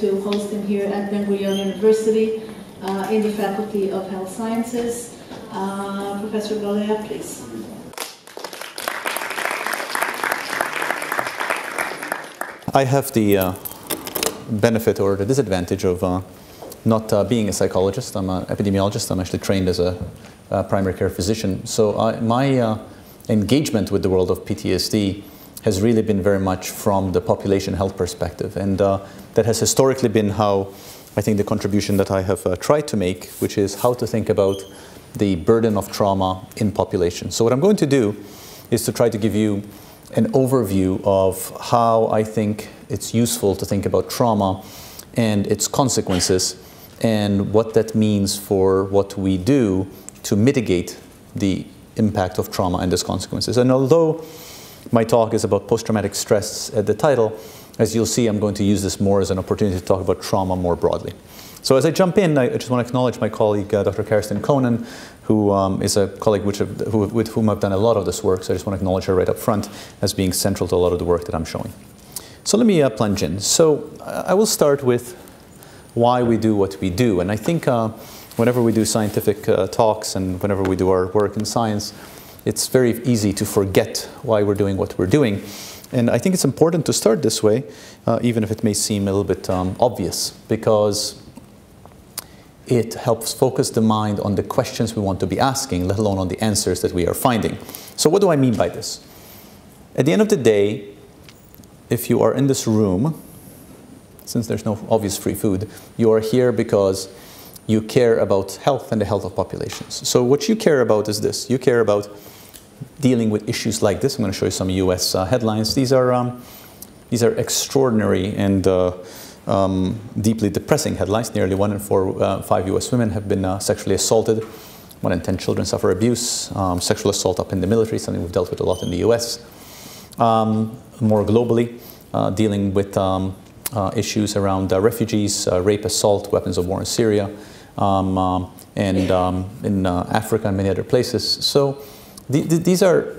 to host him here at Ben Gurion University uh, in the Faculty of Health Sciences. Uh, Professor Galea, please. I have the uh, benefit or the disadvantage of uh, not uh, being a psychologist. I'm an epidemiologist. I'm actually trained as a, primary care physician. So my uh, engagement with the world of PTSD has really been very much from the population health perspective. And uh, that has historically been how I think the contribution that I have uh, tried to make, which is how to think about the burden of trauma in population. So what I'm going to do is to try to give you an overview of how I think it's useful to think about trauma and its consequences and what that means for what we do to mitigate the impact of trauma and its consequences. And although my talk is about post-traumatic stress at the title, as you'll see, I'm going to use this more as an opportunity to talk about trauma more broadly. So as I jump in, I just want to acknowledge my colleague, uh, Dr. Karestan Koenen, who um, is a colleague which, who, with whom I've done a lot of this work. So I just want to acknowledge her right up front as being central to a lot of the work that I'm showing. So let me uh, plunge in. So I will start with why we do what we do. And I think uh, whenever we do scientific uh, talks and whenever we do our work in science, it's very easy to forget why we're doing what we're doing. And I think it's important to start this way, uh, even if it may seem a little bit um, obvious, because it helps focus the mind on the questions we want to be asking, let alone on the answers that we are finding. So what do I mean by this? At the end of the day, if you are in this room, since there's no obvious free food, you are here because you care about health and the health of populations. So what you care about is this. You care about dealing with issues like this. I'm going to show you some US uh, headlines. These are, um, these are extraordinary and uh, um, deeply depressing headlines. Nearly one in four, uh, five US women have been uh, sexually assaulted. One in 10 children suffer abuse. Um, sexual assault up in the military, something we've dealt with a lot in the US. Um, more globally, uh, dealing with um, uh, issues around refugees, rape, assault, weapons of war in Syria, um, and in Africa and many other places. So the, the, these are,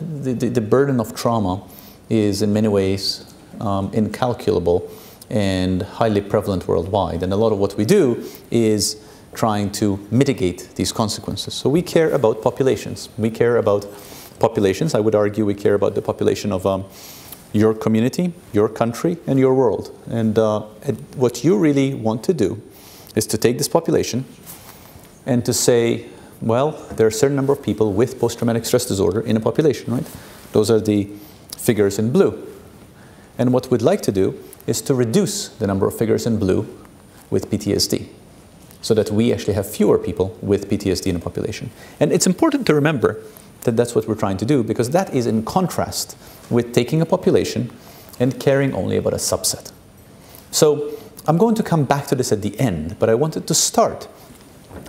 the, the, burden of trauma is in many ways um, incalculable and highly prevalent worldwide. And a lot of what we do is trying to mitigate these consequences. So we care about populations. We care about populations. I would argue we care about the population of um, your community, your country, and your world. And uh, what you really want to do is to take this population and to say, well, there are a certain number of people with post-traumatic stress disorder in a population, right? Those are the figures in blue. And what we'd like to do is to reduce the number of figures in blue with PTSD so that we actually have fewer people with PTSD in a population. And it's important to remember that that's what we're trying to do because that is in contrast with taking a population and caring only about a subset. So I'm going to come back to this at the end, but I wanted to start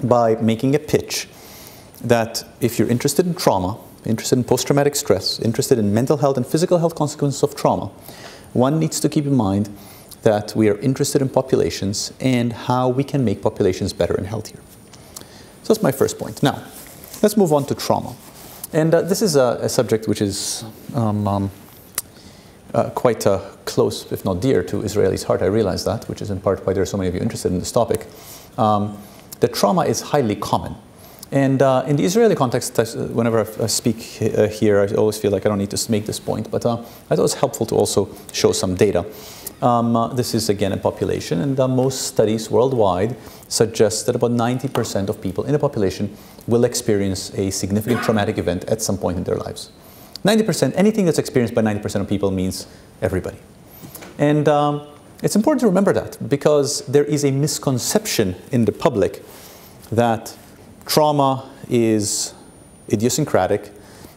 by making a pitch that if you're interested in trauma, interested in post-traumatic stress, interested in mental health and physical health consequences of trauma, one needs to keep in mind that we are interested in populations and how we can make populations better and healthier. So that's my first point. Now, let's move on to trauma. And uh, this is a, a, subject which is um, um, uh, quite uh, close, if not dear, to Israeli's heart. I realize that, which is in part why there are so many of you interested in this topic. Um, the trauma is highly common. And uh, in the Israeli context, whenever I speak uh, here, I always feel like I don't need to make this point, but uh, I thought it was helpful to also show some data. Um, uh, this is again a population, and uh, most studies worldwide suggest that about 90% of people in a population will experience a significant traumatic event at some point in their lives. 90%, anything that's experienced by 90% of people means everybody. And um, it's important to remember that because there is a misconception in the public that trauma is idiosyncratic,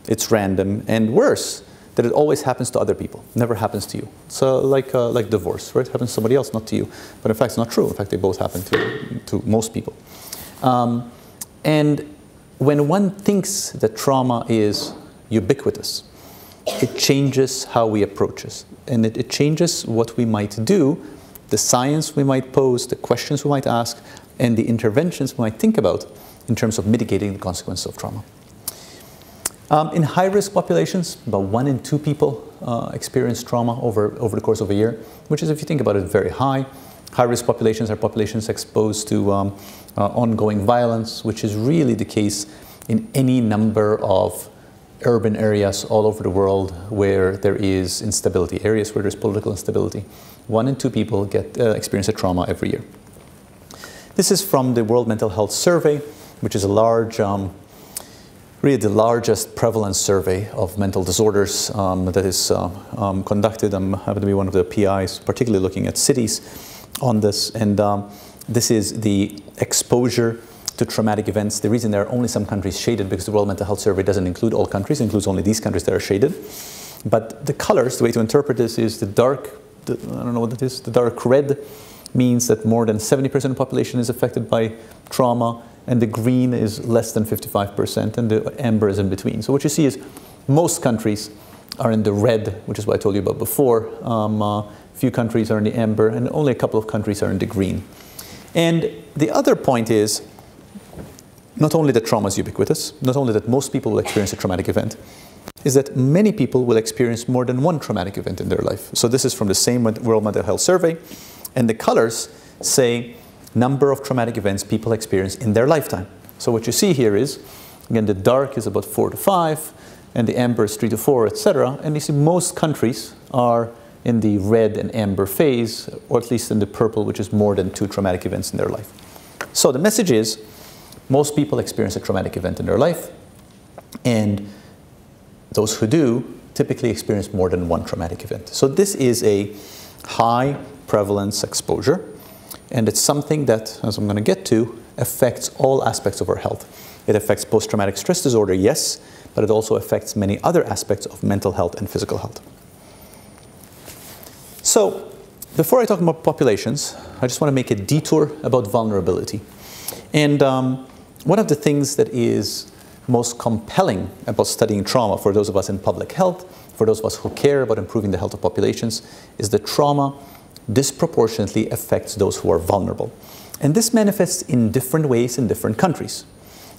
it's random, and worse, that it always happens to other people, never happens to you. So like, uh, like divorce, right? It happens to somebody else, not to you. But in fact, it's not true. In fact, they both happen to, to most people. Um, and when one thinks that trauma is ubiquitous, it changes how we approach it. And it, it changes what we might do, the science we might pose, the questions we might ask, and the interventions we might think about in terms of mitigating the consequences of trauma. Um, in high-risk populations, about one in two people uh, experience trauma over, over the course of a year, which is, if you think about it, very high. High-risk populations are populations exposed to um, uh, ongoing violence, which is really the case in any number of urban areas all over the world where there is instability, areas where there's political instability. One in two people get uh, experience a trauma every year. This is from the World Mental Health Survey, which is a large um, really the largest prevalence survey of mental disorders um, that is uh, um, conducted. I'm happy to be one of the PIs, particularly looking at cities on this. And um, this is the exposure to traumatic events. The reason there are only some countries shaded because the World Mental Health Survey doesn't include all countries, it includes only these countries that are shaded. But the colors, the way to interpret this is the dark, the, I don't know what that is, the dark red means that more than 70% of the population is affected by trauma and the green is less than 55%, and the amber is in between. So what you see is most countries are in the red, which is what I told you about before. Um, uh, few countries are in the amber, and only a couple of countries are in the green. And the other point is not only that trauma is ubiquitous, not only that most people will experience a traumatic event, is that many people will experience more than one traumatic event in their life. So this is from the same World Mental Health Survey, and the colors say number of traumatic events people experience in their lifetime. So what you see here is, again, the dark is about four to five, and the amber is three to four, etc. And you see most countries are in the red and amber phase, or at least in the purple, which is more than two traumatic events in their life. So the message is, most people experience a traumatic event in their life, and those who do typically experience more than one traumatic event. So this is a high prevalence exposure. And it's something that, as I'm going to get to, affects all aspects of our health. It affects post traumatic stress disorder, yes, but it also affects many other aspects of mental health and physical health. So, before I talk about populations, I just want to make a detour about vulnerability. And um, one of the things that is most compelling about studying trauma for those of us in public health, for those of us who care about improving the health of populations, is that trauma disproportionately affects those who are vulnerable. And this manifests in different ways in different countries.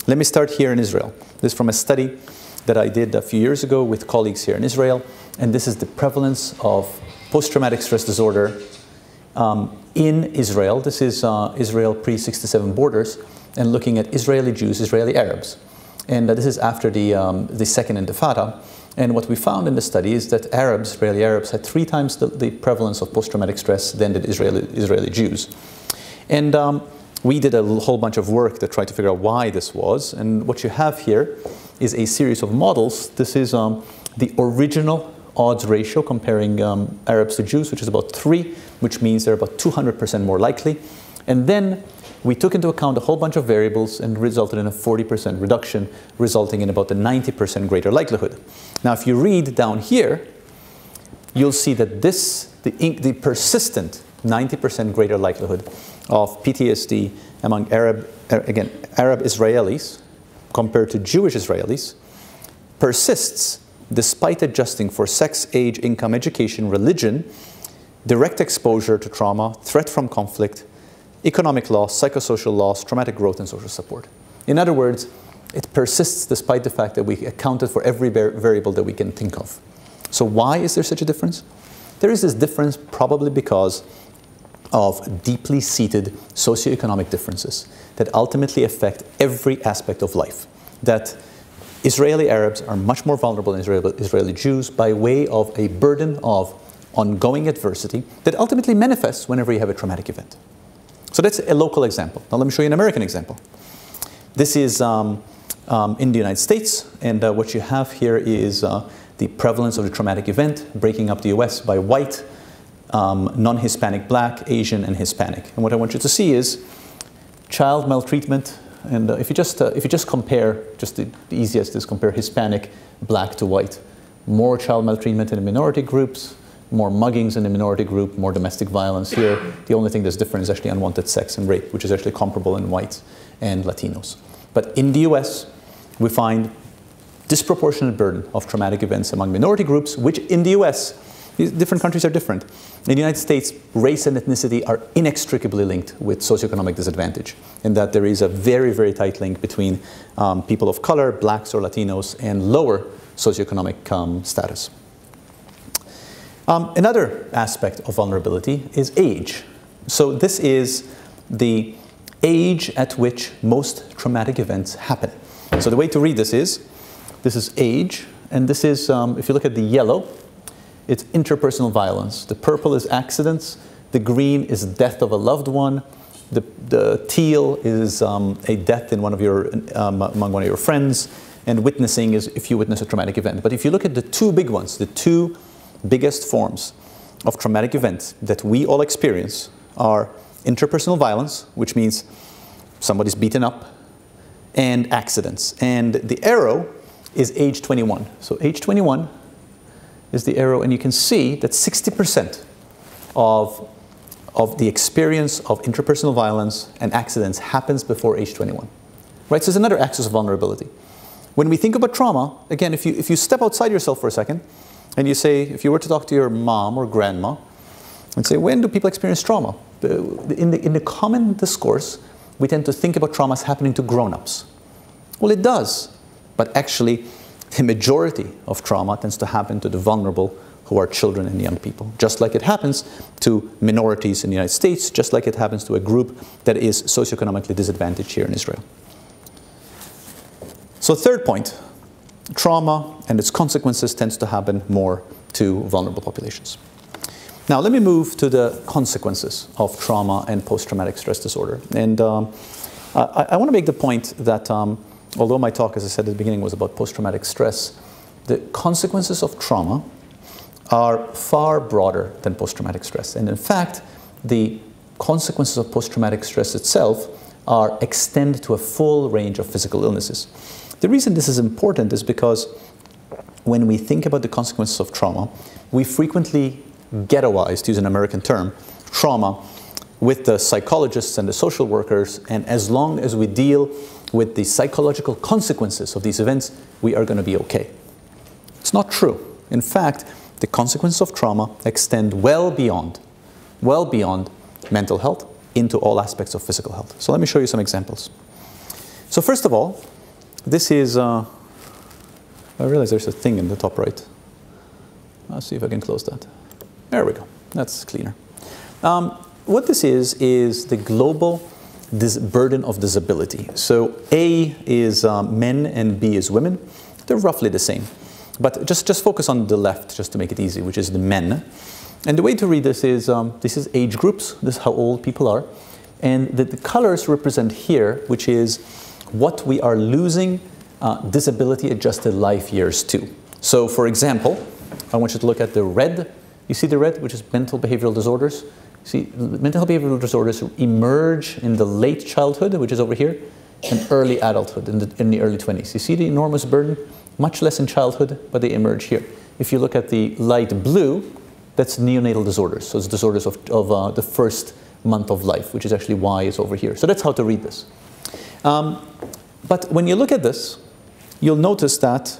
Let me start here in Israel. This is from a study that I did a few years ago with colleagues here in Israel, and this is the prevalence of post-traumatic stress disorder um, in Israel. This is uh, Israel pre-67 borders, and looking at Israeli Jews, Israeli Arabs. And uh, this is after the, um, the second Intifada. And what we found in the study is that Arabs, Israeli Arabs, had three times the, the prevalence of post-traumatic stress than did Israeli, Israeli Jews. And um, we did a whole bunch of work to try to figure out why this was. And what you have here is a series of models. This is um, the original odds ratio comparing um, Arabs to Jews, which is about three, which means they're about 200% more likely. And then we took into account a whole bunch of variables and resulted in a 40% reduction, resulting in about a 90% greater likelihood. Now, if you read down here, you'll see that this, the, the persistent 90% greater likelihood of PTSD among Arab, uh, again, Arab Israelis compared to Jewish Israelis persists despite adjusting for sex, age, income, education, religion, direct exposure to trauma, threat from conflict, economic loss, psychosocial loss, traumatic growth, and social support. In other words, it persists despite the fact that we accounted for every variable that we can think of. So why is there such a difference? There is this difference probably because of deeply seated socioeconomic differences that ultimately affect every aspect of life. That Israeli Arabs are much more vulnerable than Israeli, Jews by way of a burden of ongoing adversity that ultimately manifests whenever you have a traumatic event. So that's a local example. Now let me show you an American example. This is um, um, in the United States, and uh, what you have here is uh, the prevalence of the traumatic event breaking up the US by white, um, non-Hispanic, black, Asian, and Hispanic. And what I want you to see is child maltreatment, and uh, if, you just, uh, if you just compare, just the, the easiest is compare Hispanic, black to white, more child maltreatment in minority groups, more muggings in the minority group, more domestic violence here. The only thing that's different is actually unwanted sex and rape, which is actually comparable in whites and Latinos. But in the US, we find disproportionate burden of traumatic events among minority groups, which in the US different countries are different. In the United States, race and ethnicity are inextricably linked with socioeconomic disadvantage, in that there is a very, very tight link between um, people of color, blacks or Latinos, and lower socioeconomic um, status. Um, another aspect of vulnerability is age. So this is the age at which most traumatic events happen. So the way to read this is, this is age, and this is, um, if you look at the yellow, it's interpersonal violence. The purple is accidents, the green is death of a loved one, the, the teal is um, a death in one of your, um, among one of your friends, and witnessing is if you witness a traumatic event. But if you look at the two big ones, the two biggest forms of traumatic events that we all experience are interpersonal violence, which means somebody's beaten up, and accidents. And the arrow is age 21. So age 21 is the arrow, and you can see that 60% of, of the experience of interpersonal violence and accidents happens before age 21. Right? So there's another axis of vulnerability. When we think about trauma, again, if you, if you step outside yourself for a second, and you say, if you were to talk to your mom or grandma, and say, when do people experience trauma? In the, in the common discourse, we tend to think about trauma as happening to grown-ups. Well, it does, but actually, the majority of trauma tends to happen to the vulnerable who are children and young people, just like it happens to minorities in the United States, just like it happens to a group that is socioeconomically disadvantaged here in Israel. So third point, trauma and its consequences tends to happen more to vulnerable populations. Now let me move to the consequences of trauma and post-traumatic stress disorder. And um, I, I want to make the point that um, although my talk, as I said at the beginning, was about post-traumatic stress, the consequences of trauma are far broader than post-traumatic stress. And in fact, the consequences of post-traumatic stress itself are extend to a full range of physical illnesses. The reason this is important is because when we think about the consequences of trauma, we frequently ghettoize, to use an American term, trauma with the psychologists and the social workers, and as long as we deal with the psychological consequences of these events, we are going to be okay. It's not true. In fact, the consequences of trauma extend well beyond, well beyond mental health into all aspects of physical health. So let me show you some examples. So first of all, this is, uh, I realize there's a thing in the top right. Let's see if I can close that. There we go. That's cleaner. Um, what this is, is the global this burden of disability. So A is um, men and B is women. They're roughly the same. But just, just focus on the left just to make it easy, which is the men. And the way to read this is, um, this is age groups. This is how old people are. And the, the colors represent here, which is what we are losing uh, disability adjusted life years to. So for example, I want you to look at the red. You see the red, which is mental behavioral disorders. See, mental behavioral disorders emerge in the late childhood, which is over here, and early adulthood, in the, in the early 20s. You see the enormous burden? Much less in childhood, but they emerge here. If you look at the light blue, that's neonatal disorders. So it's disorders of, of uh, the first month of life, which is actually why it's over here. So that's how to read this. Um, but when you look at this, you'll notice that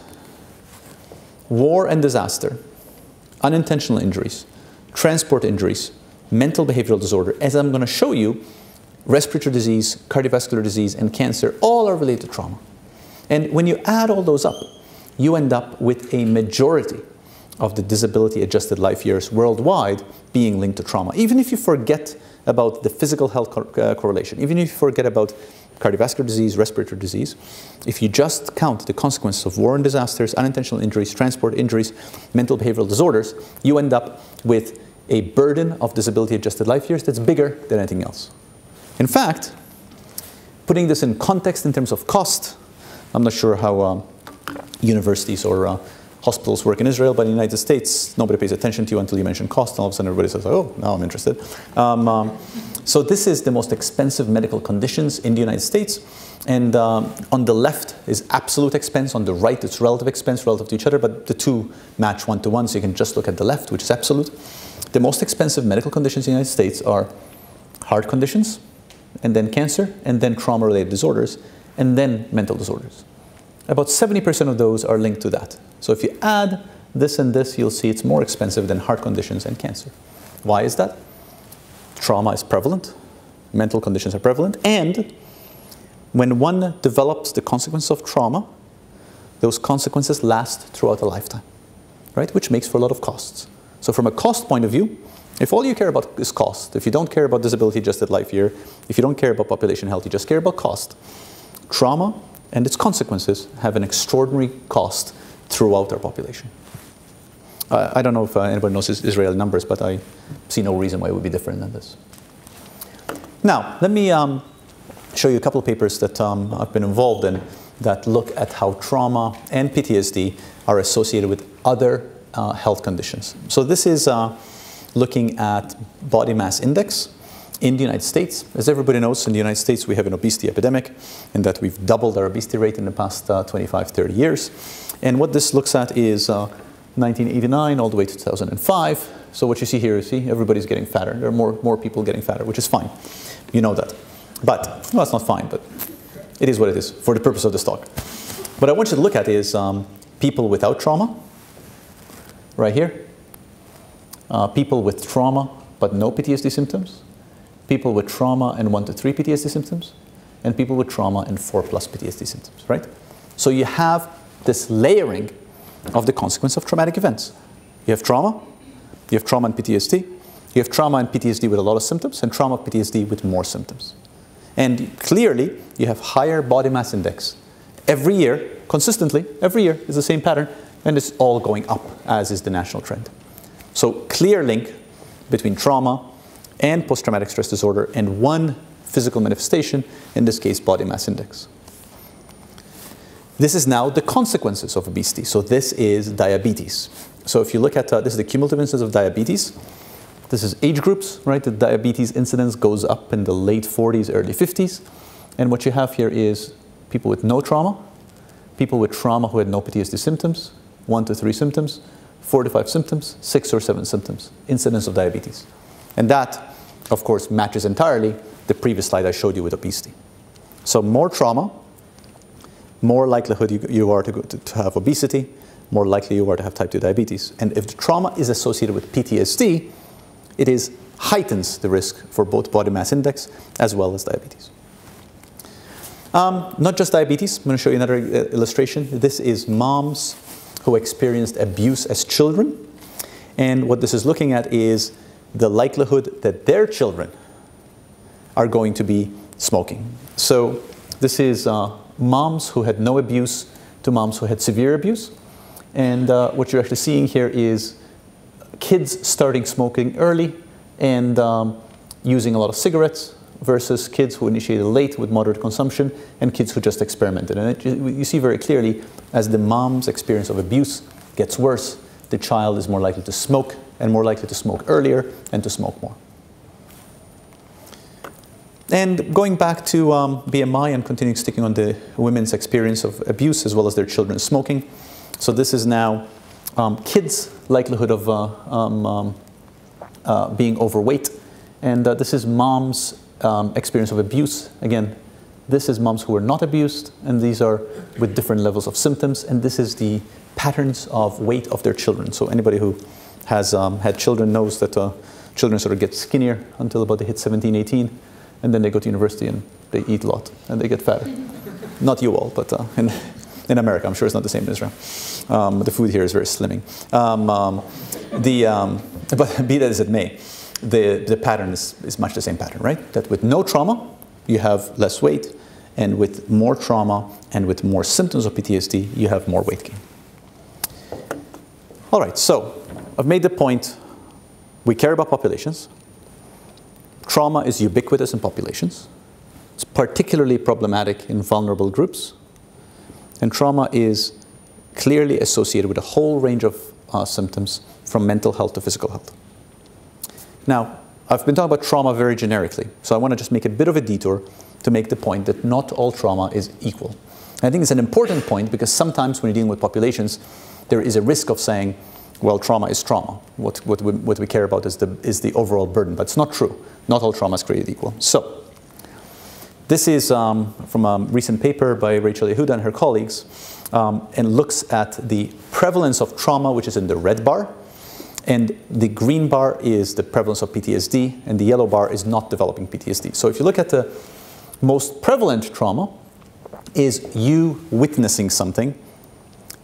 war and disaster, unintentional injuries, transport injuries, mental behavioral disorder, as I'm going to show you, respiratory disease, cardiovascular disease, and cancer all are related to trauma. And when you add all those up, you end up with a majority of the disability adjusted life years worldwide being linked to trauma. Even if you forget about the physical health uh, correlation, even if you forget about cardiovascular disease, respiratory disease, if you just count the consequences of war and disasters, unintentional injuries, transport injuries, mental behavioral disorders, you end up with a burden of disability adjusted life years that's bigger than anything else. In fact, putting this in context in terms of cost, I'm not sure how um, universities or uh, hospitals work in Israel, but in the United States, nobody pays attention to you until you mention cost, and all of a sudden everybody says, oh, now I'm interested. Um, um, so this is the most expensive medical conditions in the United States. And um, on the left is absolute expense, on the right it's relative expense relative to each other, but the two match one to one, so you can just look at the left, which is absolute. The most expensive medical conditions in the United States are heart conditions, and then cancer, and then trauma-related disorders, and then mental disorders. About 70% of those are linked to that. So if you add this and this, you'll see it's more expensive than heart conditions and cancer. Why is that? Trauma is prevalent, mental conditions are prevalent, and when one develops the consequence of trauma, those consequences last throughout a lifetime, right? Which makes for a lot of costs. So from a cost point of view, if all you care about is cost, if you don't care about disability adjusted life year, if you don't care about population health, you just care about cost, trauma and its consequences have an extraordinary cost throughout our population. Uh, I don't know if uh, anybody knows Israeli numbers, but I see no reason why it would be different than this. Now, let me um, show you a couple of papers that um, I've been involved in that look at how trauma and PTSD are associated with other uh, health conditions. So this is uh, looking at body mass index in the United States. As everybody knows, in the United States we have an obesity epidemic in that we've doubled our obesity rate in the past uh, 25, 30 years. And what this looks at is 1989 uh, all the way to 2005. So what you see here, you see everybody's getting fatter. There are more, more people getting fatter, which is fine. You know that. But, well, it's not fine, but it is what it is for the purpose of the talk. What I want you to look at is um, people without trauma, right here. Uh, people with trauma but no PTSD symptoms. People with trauma and one to three PTSD symptoms. And people with trauma and four plus PTSD symptoms, right? So you have this layering of the consequence of traumatic events. You have trauma, you have trauma and PTSD, you have trauma and PTSD with a lot of symptoms, and trauma PTSD with more symptoms. And clearly, you have higher body mass index. Every year, consistently, every year is the same pattern, and it's all going up, as is the national trend. So clear link between trauma and post-traumatic stress disorder and one physical manifestation, in this case, body mass index. This is now the consequences of obesity. So this is diabetes. So if you look at, uh, this is the cumulative incidence of diabetes. This is age groups, right? The diabetes incidence goes up in the late 40s, early 50s. And what you have here is people with no trauma, people with trauma who had no PTSD symptoms, one to three symptoms, four to five symptoms, six or seven symptoms, incidence of diabetes. And that, of course, matches entirely the previous slide I showed you with obesity. So more trauma, more likelihood you, you are to, go, to, to have obesity, more likely you are to have type 2 diabetes. And if the trauma is associated with PTSD, it is heightens the risk for both body mass index as well as diabetes. Um, not just diabetes, I'm going to show you another uh, illustration. This is moms who experienced abuse as children. And what this is looking at is the likelihood that their children are going to be smoking. So this is uh, moms who had no abuse to moms who had severe abuse. And uh, what you're actually seeing here is kids starting smoking early and um, using a lot of cigarettes versus kids who initiated late with moderate consumption and kids who just experimented. And it, you see very clearly as the mom's experience of abuse gets worse, the child is more likely to smoke and more likely to smoke earlier and to smoke more. And going back to um, BMI and continuing sticking on the women's experience of abuse as well as their children smoking. So this is now um, kids' likelihood of uh, um, um uh, being overweight. And uh, this is mom's um, experience of abuse. Again, this is moms who were not abused, and these are with different levels of symptoms. And this is the patterns of weight of their children. So anybody who has um, had children knows that uh, children sort of get skinnier until about they hit 17, 18 and then they go to university and they eat a lot and they get fatter. not you all, but uh, in, in America, I'm sure it's not the same in Israel. Um, the food here is very slimming. Um, um, the, um, but be that as it may, the, the pattern is, is much the same pattern, right? That with no trauma, you have less weight, and with more trauma and with more symptoms of PTSD, you have more weight gain. All right, so I've made the point we care about populations, Trauma is ubiquitous in populations. It's particularly problematic in vulnerable groups. And trauma is clearly associated with a whole range of uh, symptoms from mental health to physical health. Now, I've been talking about trauma very generically, so I want to just make a bit of a detour to make the point that not all trauma is equal. And I think it's an important point because sometimes when you're dealing with populations, there is a risk of saying, well, trauma is trauma. What, what, we, what we care about is the, is the overall burden, but it's not true. Not all trauma is created equal. So, This is um, from a recent paper by Rachel Yehuda and her colleagues, um, and looks at the prevalence of trauma, which is in the red bar, and the green bar is the prevalence of PTSD, and the yellow bar is not developing PTSD. So if you look at the most prevalent trauma, is you witnessing something,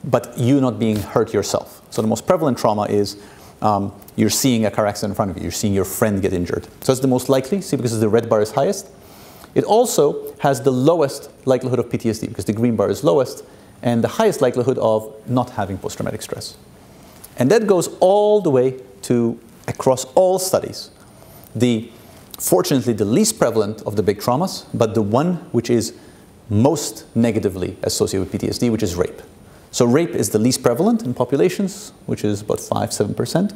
but you not being hurt yourself. So the most prevalent trauma is um, you're seeing a car accident in front of you, you're seeing your friend get injured. So it's the most likely, see, because the red bar is highest. It also has the lowest likelihood of PTSD because the green bar is lowest, and the highest likelihood of not having post traumatic stress. And that goes all the way to across all studies. The fortunately the least prevalent of the big traumas, but the one which is most negatively associated with PTSD, which is rape. So rape is the least prevalent in populations, which is about 5 7%,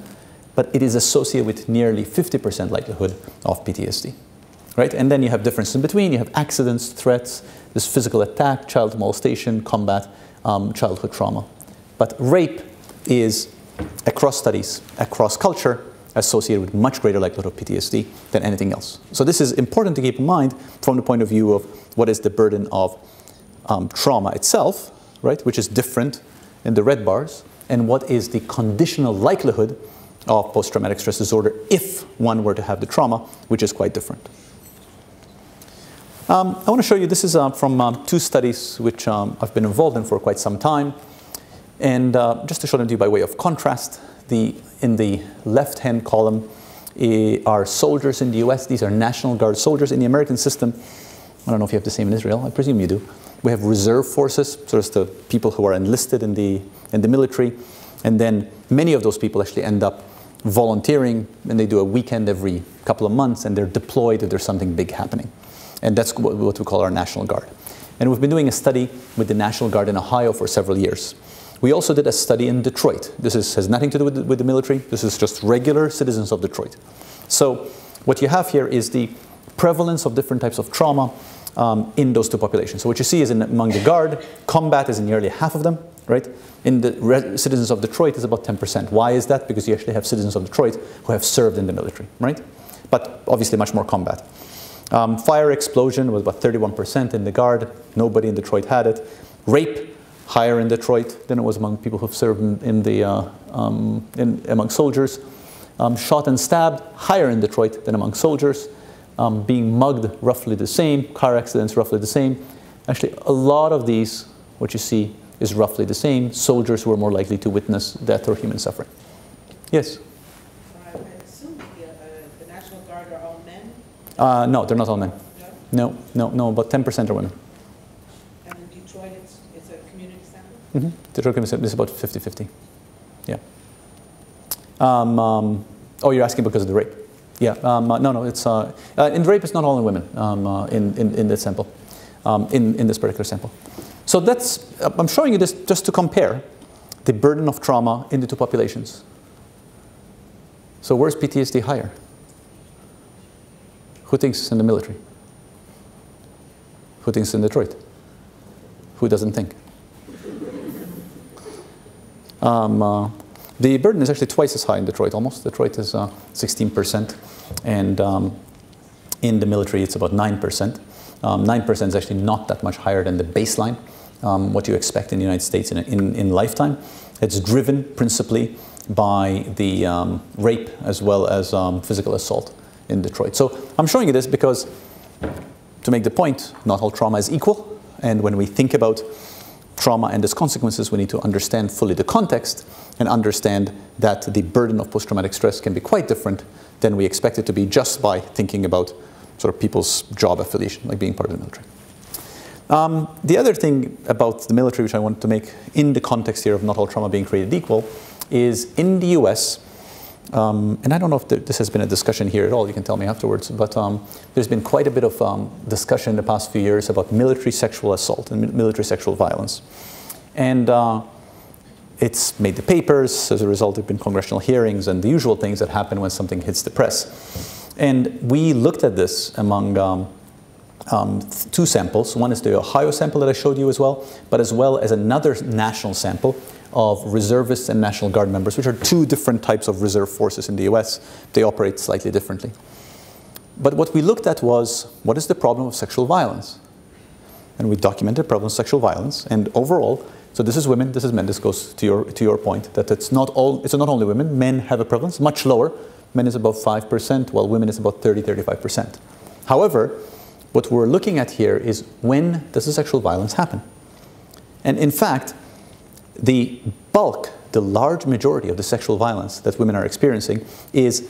but it is associated with nearly 50% likelihood of PTSD. Right? And then you have differences in between. You have accidents, threats, this physical attack, child molestation, combat, um, childhood trauma. But rape is across studies, across culture, associated with much greater likelihood of PTSD than anything else. So this is important to keep in mind from the point of view of what is the burden of um, trauma itself, right, which is different in the red bars, and what is the conditional likelihood of post-traumatic stress disorder if one were to have the trauma, which is quite different. Um, I want to show you, this is uh, from um, two studies which um, I've been involved in for quite some time. And uh, just to show them to you by way of contrast, the, in the left-hand column uh, are soldiers in the US. These are National Guard soldiers in the American system. I don't know if you have the same in Israel. I presume you do. We have reserve forces, so it's the people who are enlisted in the, in the military. And then many of those people actually end up volunteering, and they do a weekend every couple of months, and they're deployed if there's something big happening. And that's what, what we call our National Guard. And we've been doing a study with the National Guard in Ohio for several years. We also did a study in Detroit. This is, has nothing to do with the, with the military. This is just regular citizens of Detroit. So what you have here is the prevalence of different types of trauma um, in those two populations. So what you see is in, among the Guard, combat is in nearly half of them, right? In the citizens of Detroit is about 10%. Why is that? Because you actually have citizens of Detroit who have served in the military, right? But obviously much more combat. Um, fire explosion was about 31% in the Guard. Nobody in Detroit had it. Rape, higher in Detroit than it was among people who've served in, in the, uh, um, in, among soldiers. Um, shot and stabbed, higher in Detroit than among soldiers. Um, being mugged, roughly the same. Car accidents, roughly the same. Actually, a lot of these, what you see, is roughly the same. Soldiers were more likely to witness death or human suffering. Yes? Uh, no, they're not all men. No, no, no, about 10% are women. And in Detroit, it's, it's a community center? Mm-hmm. Detroit Community is about 50 50. Yeah. Um, um, oh, you're asking because of the rape? Yeah. Um, uh, no, no, it's, uh, uh, in rape, it's not all in women um, uh, in, in, in this sample, um, in, in this particular sample. So that's, I'm showing you this just to compare the burden of trauma in the two populations. So where's PTSD higher? Who thinks it's in the military? Who thinks it's in Detroit? Who doesn't think? Um, uh, the burden is actually twice as high in Detroit almost. Detroit is uh, 16%, and um, in the military it's about 9%. Um, 9% is actually not that much higher than the baseline, um, what you expect in the United States in, in, in lifetime. It's driven principally by the um, rape as well as um, physical assault in Detroit. So I'm showing you this because to make the point, not all trauma is equal. And when we think about trauma and its consequences, we need to understand fully the context and understand that the burden of post-traumatic stress can be quite different than we expect it to be just by thinking about sort of people's job affiliation, like being part of the military. Um, the other thing about the military, which I want to make in the context here of not all trauma being created equal, is in the US, um, and I don't know if there, this has been a discussion here at all, you can tell me afterwards, but um, there's been quite a bit of um, discussion in the past few years about military sexual assault and military sexual violence. And uh, it's made the papers, as a result there have been congressional hearings and the usual things that happen when something hits the press. And we looked at this among um, um, two samples. One is the Ohio sample that I showed you as well, but as well as another national sample of reservists and National Guard members, which are two different types of reserve forces in the US. They operate slightly differently. But what we looked at was what is the problem of sexual violence? And we documented problem of sexual violence. And overall, so this is women, this is men. This goes to your, to your point that it's not, all, it's not only women. Men have a prevalence, much lower. Men is about 5%, while women is about 30, 35%. However, what we're looking at here is when does the sexual violence happen? And in fact, the bulk, the large majority of the sexual violence that women are experiencing is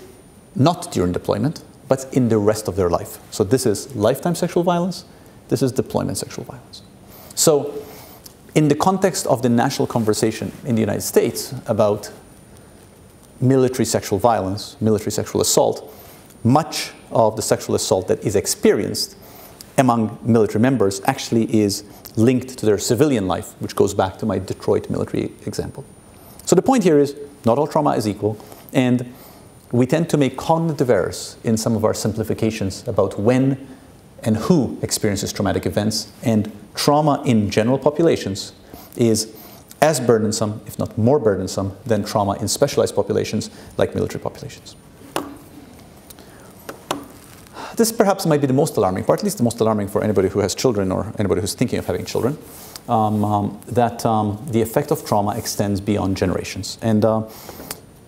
not during deployment, but in the rest of their life. So this is lifetime sexual violence, this is deployment sexual violence. So in the context of the national conversation in the United States about military sexual violence, military sexual assault, much of the sexual assault that is experienced among military members actually is linked to their civilian life, which goes back to my Detroit military example. So the point here is not all trauma is equal, and we tend to make cognitive errors in some of our simplifications about when and who experiences traumatic events, and trauma in general populations is as burdensome, if not more burdensome, than trauma in specialized populations like military populations. This perhaps might be the most alarming part, at least the most alarming for anybody who has children or anybody who's thinking of having children, um, um, that um, the effect of trauma extends beyond generations. And uh,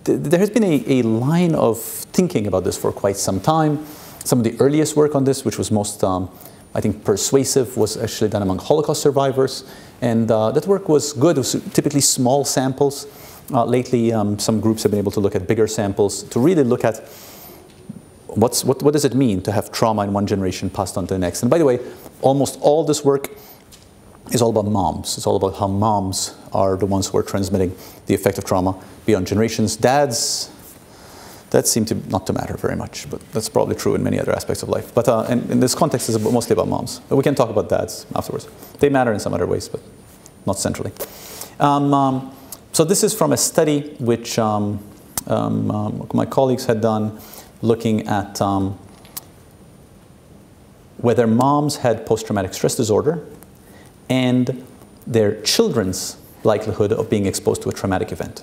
th there has been a, a, line of thinking about this for quite some time. Some of the earliest work on this, which was most, um, I think, persuasive, was actually done among Holocaust survivors. And uh, that work was good. It was typically small samples. Uh, lately, um, some groups have been able to look at bigger samples to really look at what's, what, what does it mean to have trauma in one generation passed on to the next. And by the way, almost all this work is all about moms. It's all about how moms are the ones who are transmitting the effect of trauma beyond generations. Dads, that seemed to not to matter very much, but that's probably true in many other aspects of life. But uh, in, in, this context, it's mostly about moms. But we can talk about dads afterwards. They matter in some other ways, but not centrally. Um, um, so this is from a study which um, um, um my colleagues had done looking at um, whether moms had post-traumatic stress disorder and their children's likelihood of being exposed to a traumatic event.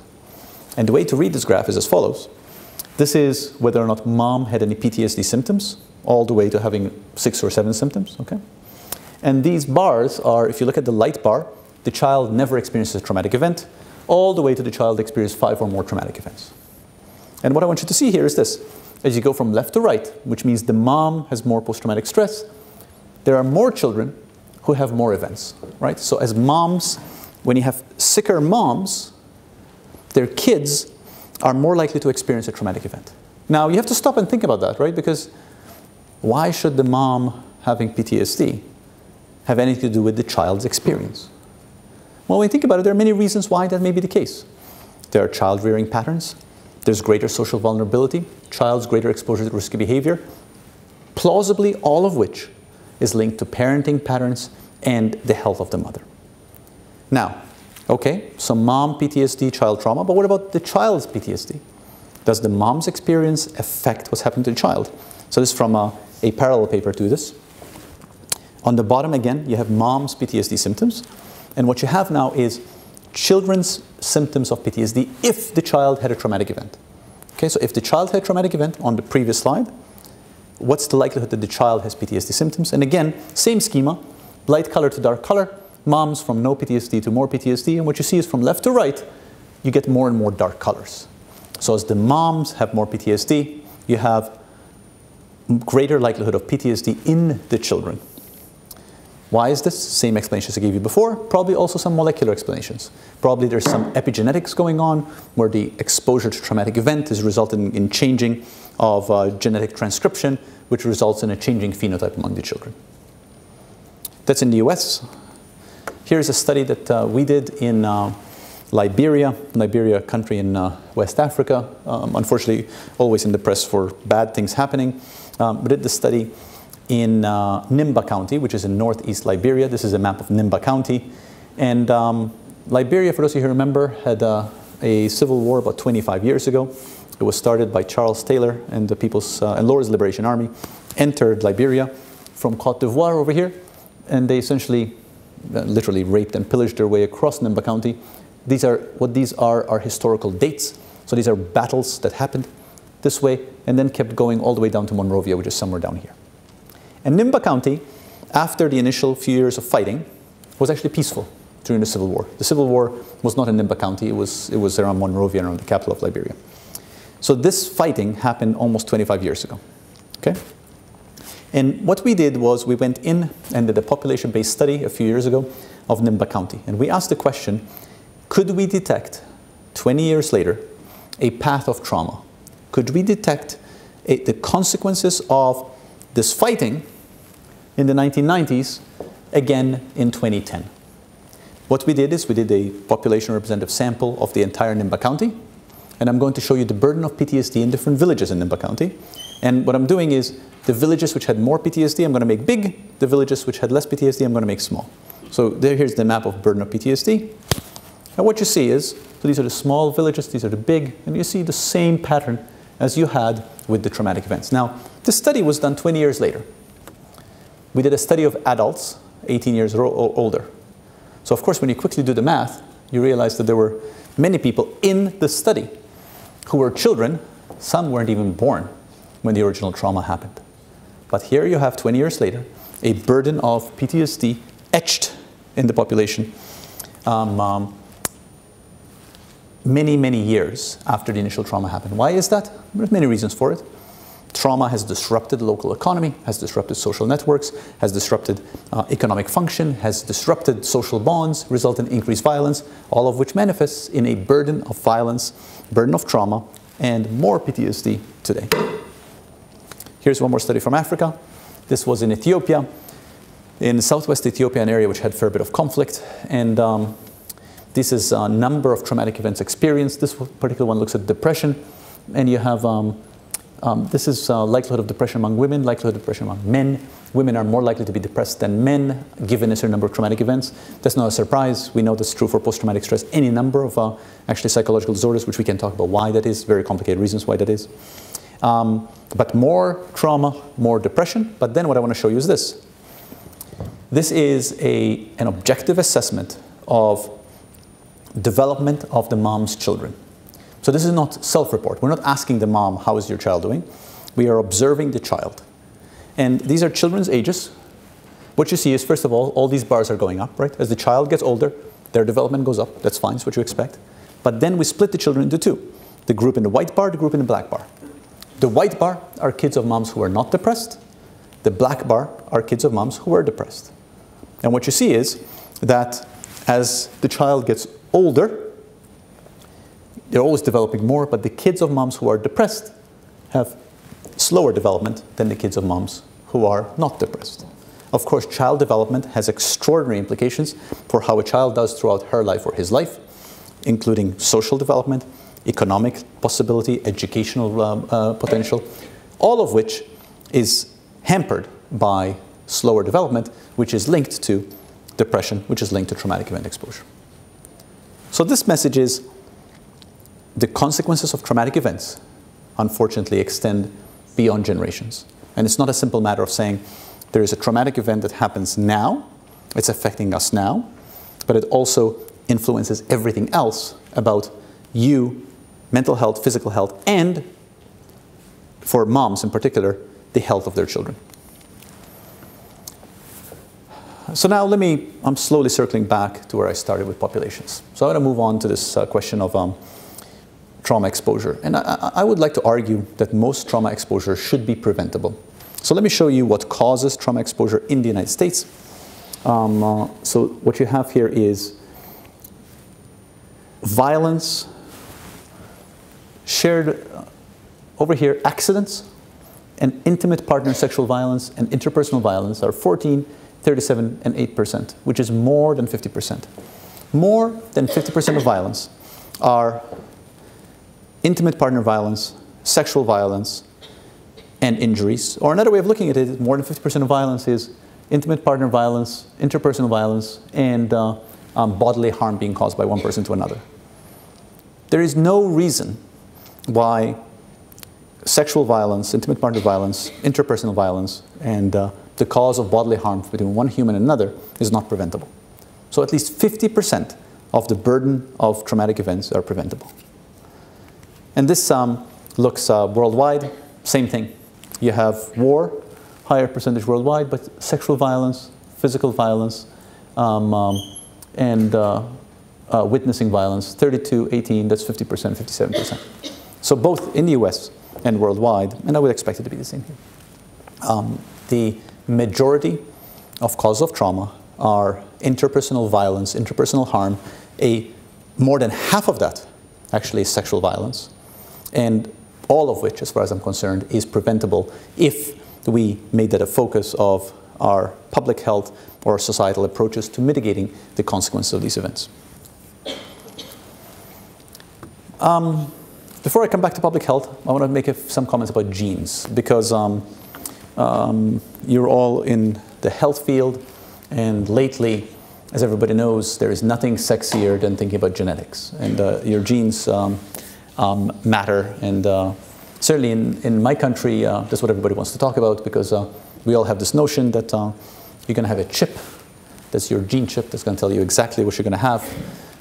And the way to read this graph is as follows. This is whether or not mom had any PTSD symptoms, all the way to having six or seven symptoms, okay? And these bars are, if you look at the light bar, the child never experiences a traumatic event, all the way to the child experiences five or more traumatic events. And what I want you to see here is this. As you go from left to right, which means the mom has more post-traumatic stress, there are more children who have more events, right? So as moms, when you have sicker moms, their kids are more likely to experience a traumatic event. Now, you have to stop and think about that, right? Because why should the mom having PTSD have anything to do with the child's experience? Well, when you think about it, there are many reasons why that may be the case. There are child rearing patterns, there's greater social vulnerability, child's greater exposure to risky behavior, plausibly all of which is linked to parenting patterns and the health of the mother. Now, okay, so mom PTSD, child trauma, but what about the child's PTSD? Does the mom's experience affect what's happening to the child? So this is from a, a parallel paper to this. On the bottom again, you have mom's PTSD symptoms. And what you have now is children's symptoms of PTSD if the child had a traumatic event. Okay, so if the child had a traumatic event on the previous slide, what's the likelihood that the child has PTSD symptoms? And again, same schema, light color to dark color, moms from no PTSD to more PTSD, and what you see is from left to right, you get more and more dark colors. So as the moms have more PTSD, you have greater likelihood of PTSD in the children. Why is this? Same explanations I gave you before, probably also some molecular explanations. Probably there's some epigenetics going on where the exposure to traumatic event is resulting in changing of uh, genetic transcription, which results in a changing phenotype among the children. That's in the US. Here's a study that uh, we did in uh, Liberia, Liberia, a country in uh, West Africa. Um, unfortunately, always in the press for bad things happening. Um, we did the study in uh, Nimba County, which is in northeast Liberia. This is a map of Nimba County. And um, Liberia, for those of you who remember, had uh, a civil war about 25 years ago. It was started by Charles Taylor and the People's uh, and Lord's Liberation Army, entered Liberia from Cote d'Ivoire over here, and they essentially, Uh, literally raped and pillaged their way across Nimba County. These are what these are are historical dates. So these are battles that happened this way, and then kept going all the way down to Monrovia, which is somewhere down here. And Nimba County, after the initial few years of fighting, was actually peaceful during the Civil War. The Civil War was not in Nimba County, it was, it was around Monrovia, around the capital of Liberia. So this fighting happened almost 25 years ago. Okay? And what we did was we went in and did a population-based study a few years ago of Nimba County. And we asked the question, could we detect 20 years later a path of trauma? Could we detect a, the consequences of this fighting in the 1990s again in 2010? What we did is we did a population representative sample of the entire Nimba County, and I'm going to show you the burden of PTSD in different villages in Nimba County. And what I'm doing is the villages which had more PTSD, I'm going to make big. The villages which had less PTSD, I'm going to make small. So there, here's the map of burden of PTSD. And what you see is, so these are the small villages, these are the big, and you see the same pattern as you had with the traumatic events. Now, this study was done 20 years later. We did a study of adults, 18 years or older. So of course, when you quickly do the math, you realize that there were many people in the study who were children. Some weren't even born when the original trauma happened. But here you have 20 years later, a burden of PTSD etched in the population um, um, many, many years after the initial trauma happened. Why is that? There's many reasons for it. Trauma has disrupted the local economy, has disrupted social networks, has disrupted uh, economic function, has disrupted social bonds, resulted in increased violence, all of which manifests in a burden of violence, burden of trauma, and more PTSD today. Here's one more study from Africa. This was in Ethiopia, in southwest Ethiopia, an area which had a fair bit of conflict. And um, this is a number of traumatic events experienced. This particular one looks at depression. And you have, um, um, this is uh, likelihood of depression among women, likelihood of depression among men. Women are more likely to be depressed than men, given a certain number of traumatic events. That's not a surprise. We know that's true for post-traumatic stress, any number of uh, actually psychological disorders, which we can talk about why that is, very complicated reasons why that is. Um, but more trauma, more depression. But then what I want to show you is this. This is a, an objective assessment of development of the mom's children. So this is not self-report. We're not asking the mom, how is your child doing? We are observing the child. And these are children's ages. What you see is, first of all, all these bars are going up, right? As the child gets older, their development goes up. That's fine, it's what you expect. But then we split the children into two. The group in the white bar, the group in the black bar. The white bar are kids of moms who are not depressed. The black bar are kids of moms who are depressed. And what you see is that as the child gets older, they're always developing more, but the kids of moms who are depressed have slower development than the kids of moms who are not depressed. Of course, child development has extraordinary implications for how a child does throughout her life or his life, including social development, economic possibility, educational um, uh, potential, all of which is hampered by slower development, which is linked to depression, which is linked to traumatic event exposure. So this message is the consequences of traumatic events, unfortunately, extend beyond generations. And it's not a simple matter of saying there is a traumatic event that happens now, it's affecting us now, but it also influences everything else about you mental health, physical health, and for moms in particular, the health of their children. So now let me, I'm slowly circling back to where I started with populations. So I'm going to move on to this uh, question of um, trauma exposure. And I, I, would like to argue that most trauma exposure should be preventable. So let me show you what causes trauma exposure in the United States. Um, uh, so what you have here is violence shared uh, over here accidents and intimate partner sexual violence and interpersonal violence are 14, 37, and 8%, which is more than 50%. More than 50% of violence are intimate partner violence, sexual violence, and injuries. Or another way of looking at it more than 50% of violence is intimate partner violence, interpersonal violence, and uh, um, bodily harm being caused by one person to another. There is no reason why sexual violence, intimate partner violence, interpersonal violence, and uh, the cause of bodily harm between one human and another is not preventable. So at least 50% of the burden of traumatic events are preventable. And this um, looks uh, worldwide, same thing. You have war, higher percentage worldwide, but sexual violence, physical violence, um, um, and uh, uh, witnessing violence, 32, 18, that's 50%, 57%. So both in the US and worldwide, and I would expect it to be the same here. Um, the majority of causes of trauma are interpersonal violence, interpersonal harm. A, more than half of that actually is sexual violence. And all of which, as far as I'm concerned, is preventable if we made that a focus of our public health or societal approaches to mitigating the consequences of these events. Um, before I come back to public health, I want to make some comments about genes because um, um, you're all in the health field, and lately, as everybody knows, there is nothing sexier than thinking about genetics. And uh, your genes um, um, matter. And uh, certainly in, in my country, uh, that's what everybody wants to talk about because uh, we all have this notion that uh, you're going to have a chip that's your gene chip that's going to tell you exactly what you're going to have.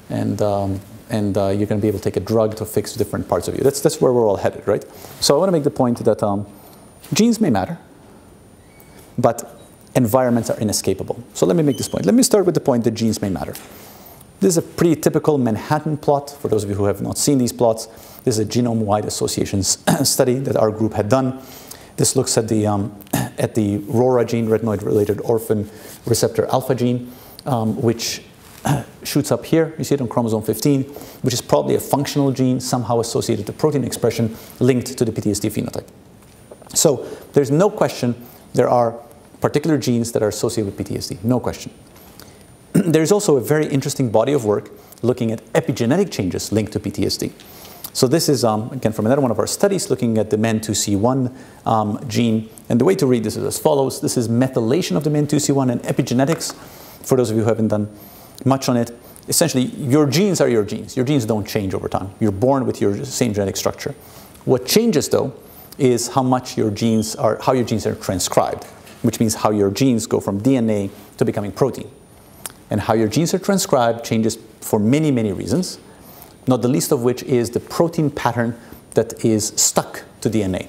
And um, and uh, you're going to be able to take a drug to fix different parts of you. That's, that's where we're all headed, right? So I want to make the point that um, genes may matter, but environments are inescapable. So let me make this point. Let me start with the point that genes may matter. This is a pretty typical Manhattan plot. For those of you who have not seen these plots, this is a genome-wide associations study that our group had done. This looks at the, um, at the RORA gene, retinoid-related orphan receptor alpha gene, um, which shoots up here. You see it on chromosome 15, which is probably a functional gene somehow associated to protein expression linked to the PTSD phenotype. So there's no question there are particular genes that are associated with PTSD, no question. there's also a very interesting body of work looking at epigenetic changes linked to PTSD. So this is, um, again, from another one of our studies looking at the MAN2C1 um, gene. And the way to read this is as follows. This is methylation of the MAN2C1 and epigenetics. For those of you who haven't done much on it, essentially your genes are your genes. Your genes don't change over time. You're born with your same genetic structure. What changes though is how much your genes are, how your genes are transcribed, which means how your genes go from DNA to becoming protein. And how your genes are transcribed changes for many, many reasons, not the least of which is the protein pattern that is stuck to DNA.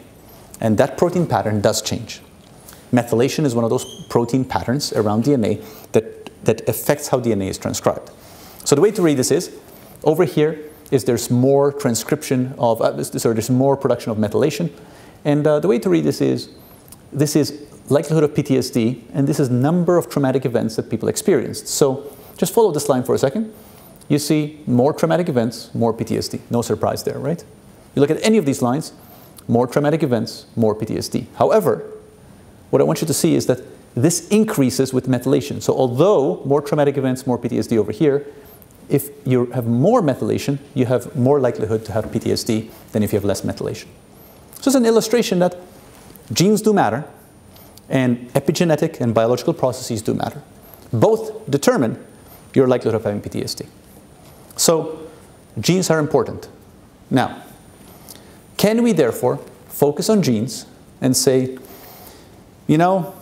And that protein pattern does change. Methylation is one of those protein patterns around DNA that, that affects how DNA is transcribed. So the way to read this is, over here is there's more transcription of, uh, sorry, there's more production of methylation. And uh, the way to read this is, this is likelihood of PTSD, and this is number of traumatic events that people experienced. So just follow this line for a second. You see more traumatic events, more PTSD. No surprise there, right? You look at any of these lines, more traumatic events, more PTSD. However, what I want you to see is that this increases with methylation. So although more traumatic events, more PTSD over here, if you have more methylation, you have more likelihood to have PTSD than if you have less methylation. So it's an illustration that genes do matter, and epigenetic and biological processes do matter. Both determine your likelihood of having PTSD. So genes are important. Now, can we therefore focus on genes and say, you know,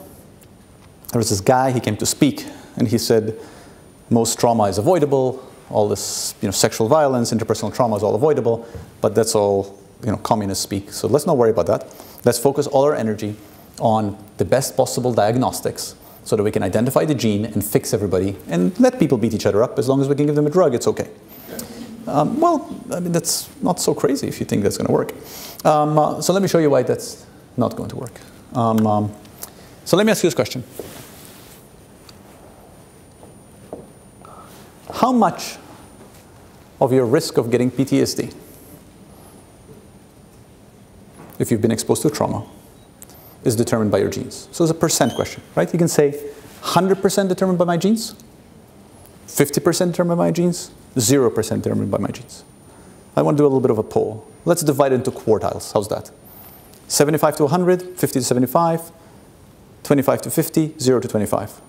there was this guy, he came to speak, and he said, most trauma is avoidable, all this you know, sexual violence, interpersonal trauma is all avoidable, but that's all you know, communist speak. So let's not worry about that. Let's focus all our energy on the best possible diagnostics so that we can identify the gene and fix everybody and let people beat each other up. As long as we can give them a drug, it's okay. Um, well, I mean, that's not so crazy if you think that's going to work. Um, uh, so let me show you why that's not going to work. Um, um, so let me ask you this question. How much of your risk of getting PTSD, if you've been exposed to trauma, is determined by your genes. So it's a percent question, right? You can say 100% determined by my genes, 50% determined by my genes, 0% determined by my genes. I want to do a little bit of a poll. Let's divide into quartiles. How's that? 75 to 100, 50 to 75, 25 to 50, 0 to 25.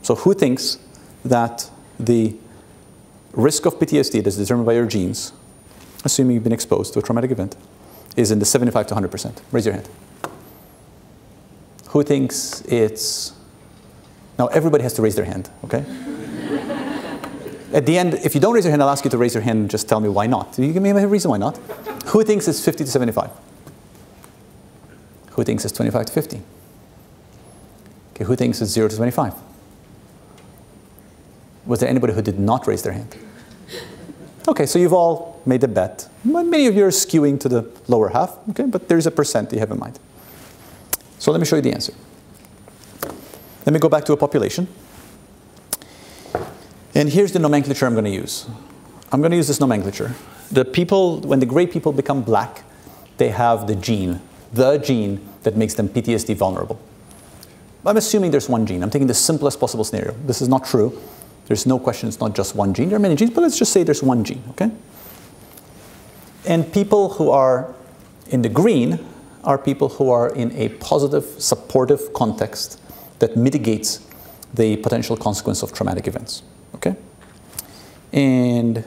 So who thinks that the risk of PTSD that's determined by your genes, assuming you've been exposed to a traumatic event, is in the 75 to 100%? Raise your hand. Who thinks it's... Now, everybody has to raise their hand, okay? At the end, if you don't raise your hand, I'll ask you to raise your hand and just tell me why not. You give me a reason why not. Who thinks it's 50 to 75? Who thinks it's 25 to 50? Okay, who thinks it's 0 to 25? Was there anybody who did not raise their hand? Okay, so you've all made a bet. Many of you are skewing to the lower half, okay, but there's a percent you have in mind. So let me show you the answer. Let me go back to a population. And here's the nomenclature I'm going to use. I'm going to use this nomenclature. The people, when the gray people become black, they have the gene, the gene that makes them PTSD vulnerable. I'm assuming there's one gene. I'm taking the simplest possible scenario. This is not true. There's no question it's not just one gene. There are many genes, but let's just say there's one gene, okay? And people who are in the green are people who are in a positive, supportive context that mitigates the potential consequence of traumatic events, okay? And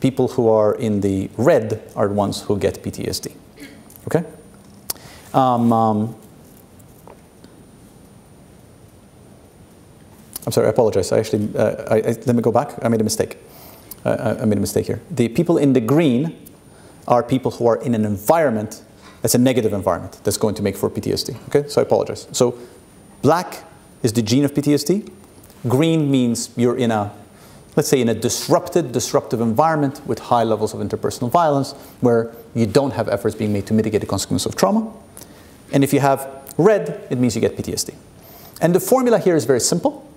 people who are in the red are the ones who get PTSD, okay? Um, um, I'm sorry, I apologize. I actually, uh, I, I, let me go back. I made a mistake. Uh, I made a mistake here. The people in the green are people who are in an environment that's a negative environment that's going to make for PTSD. Okay, so I apologize. So black is the gene of PTSD. Green means you're in a, let's say, in a disrupted, disruptive environment with high levels of interpersonal violence where you don't have efforts being made to mitigate the consequences of trauma. And if you have red, it means you get PTSD. And the formula here is very simple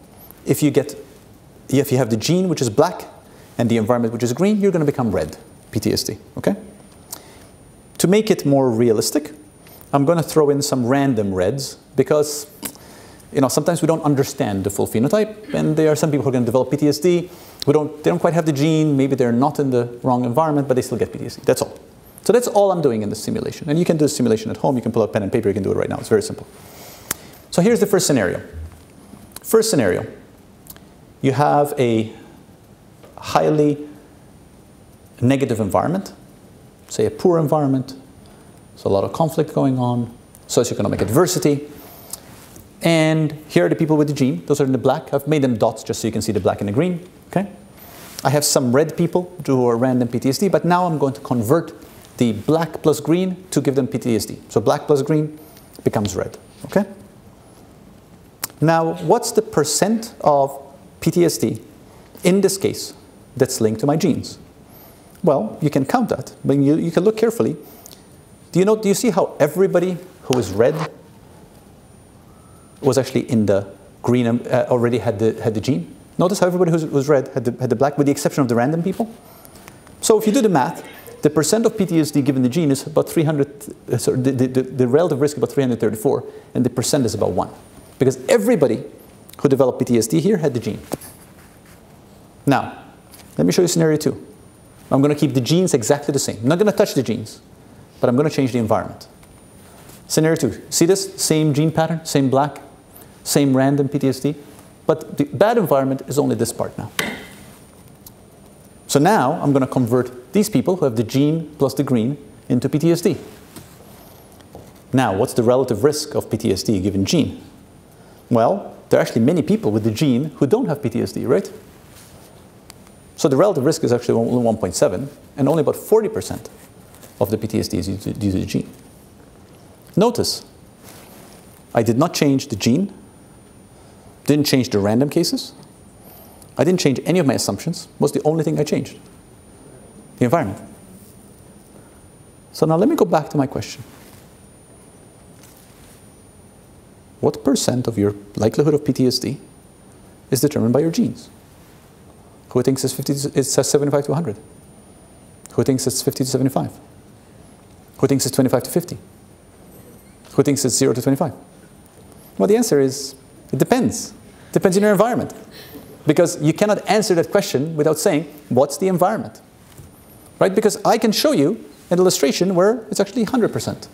if you get, if you have the gene which is black and the environment which is green, you're going to become red, PTSD, okay? To make it more realistic, I'm going to throw in some random reds because you know, sometimes we don't understand the full phenotype, and there are some people who are going to develop PTSD. We don't, they don't quite have the gene, maybe they're not in the wrong environment, but they still get PTSD. That's all. So that's all I'm doing in this simulation. And you can do the simulation at home, you can pull out pen and paper, you can do it right now. It's very simple. So here's the first scenario. First scenario, you have a highly negative environment, say a poor environment, so a lot of conflict going on, socioeconomic adversity. And here are the people with the gene. Those are in the black. I've made them dots just so you can see the black and the green. Okay? I have some red people who are random PTSD, but now I'm going to convert the black plus green to give them PTSD. So black plus green becomes red. Okay? Now, what's the percent of PTSD, in this case, that's linked to my genes? Well, you can count that, but you, you can look carefully. Do you know, do you see how everybody who is red was actually in the green, um, uh, already had the, had the gene? Notice how everybody who was red had the, had the black, with the exception of the random people? So if you do the math, the percent of PTSD given the gene is about 300, uh, sorry, the, the, the relative risk is about 334, and the percent is about 1. Because everybody who developed PTSD here had the gene. Now, let me show you scenario two. I'm going to keep the genes exactly the same. I'm not going to touch the genes, but I'm going to change the environment. Scenario two. See this? Same gene pattern, same black, same random PTSD, but the bad environment is only this part now. So now I'm going to convert these people who have the gene plus the green into PTSD. Now, what's the relative risk of PTSD given gene? Well, there are actually many people with the gene who don't have PTSD, right? So the relative risk is actually only 1.7, and only about 40% of the PTSD is due to the gene. Notice, I did not change the gene, didn't change the random cases, I didn't change any of my assumptions. was the only thing I changed? The environment. So now let me go back to my question. What percent of your likelihood of PTSD is determined by your genes? Who thinks it's, 50 to, it's 75 to 100? Who thinks it's 50 to 75? Who thinks it's 25 to 50? Who thinks it's 0 to 25? Well, the answer is it depends. Depends on your environment. Because you cannot answer that question without saying, what's the environment? Right? Because I can show you an illustration where it's actually 100%.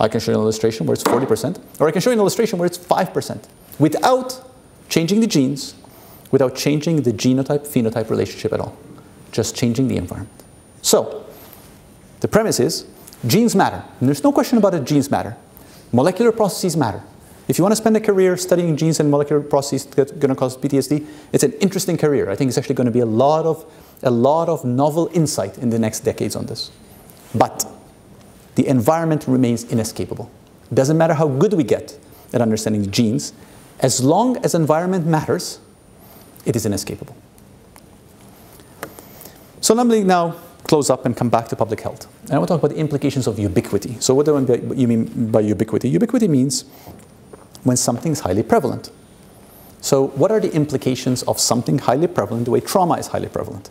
I can show you an illustration where it's 40%, or I can show you an illustration where it's 5%, without changing the genes, without changing the genotype-phenotype relationship at all, just changing the environment. So, the premise is, genes matter. And there's no question about it, genes matter. Molecular processes matter. If you want to spend a career studying genes and molecular processes that's going to cause PTSD, it's an interesting career. I think it's actually going to be a lot of, a lot of novel insight in the next decades on this. But the environment remains inescapable. It Doesn't matter how good we get at understanding genes, as long as environment matters, it is inescapable. So let me now close up and come back to public health. And I want to talk about the implications of ubiquity. So what do I mean by, you mean by ubiquity? Ubiquity means when something is highly prevalent. So what are the implications of something highly prevalent the way trauma is highly prevalent?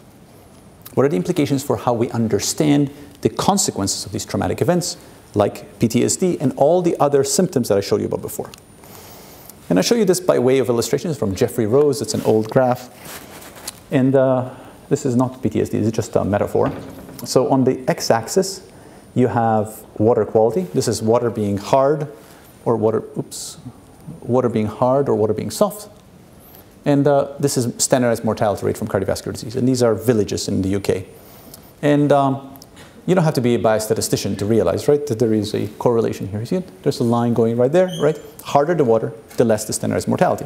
What are the implications for how we understand the consequences of these traumatic events, like PTSD and all the other symptoms that I showed you about before? And I show you this by way of illustrations from Geoffrey Rose. It's an old graph. And uh, this is not PTSD, this is just a metaphor. So on the x-axis, you have water quality. This is water being hard or water, oops, water being hard or water being soft. And uh, this is standardized mortality rate from cardiovascular disease. And these are villages in the UK. And um, you don't have to be a biostatistician to realize, right, that there is a correlation here. You see it? There's a line going right there, right? Harder the water, the less the standardized mortality.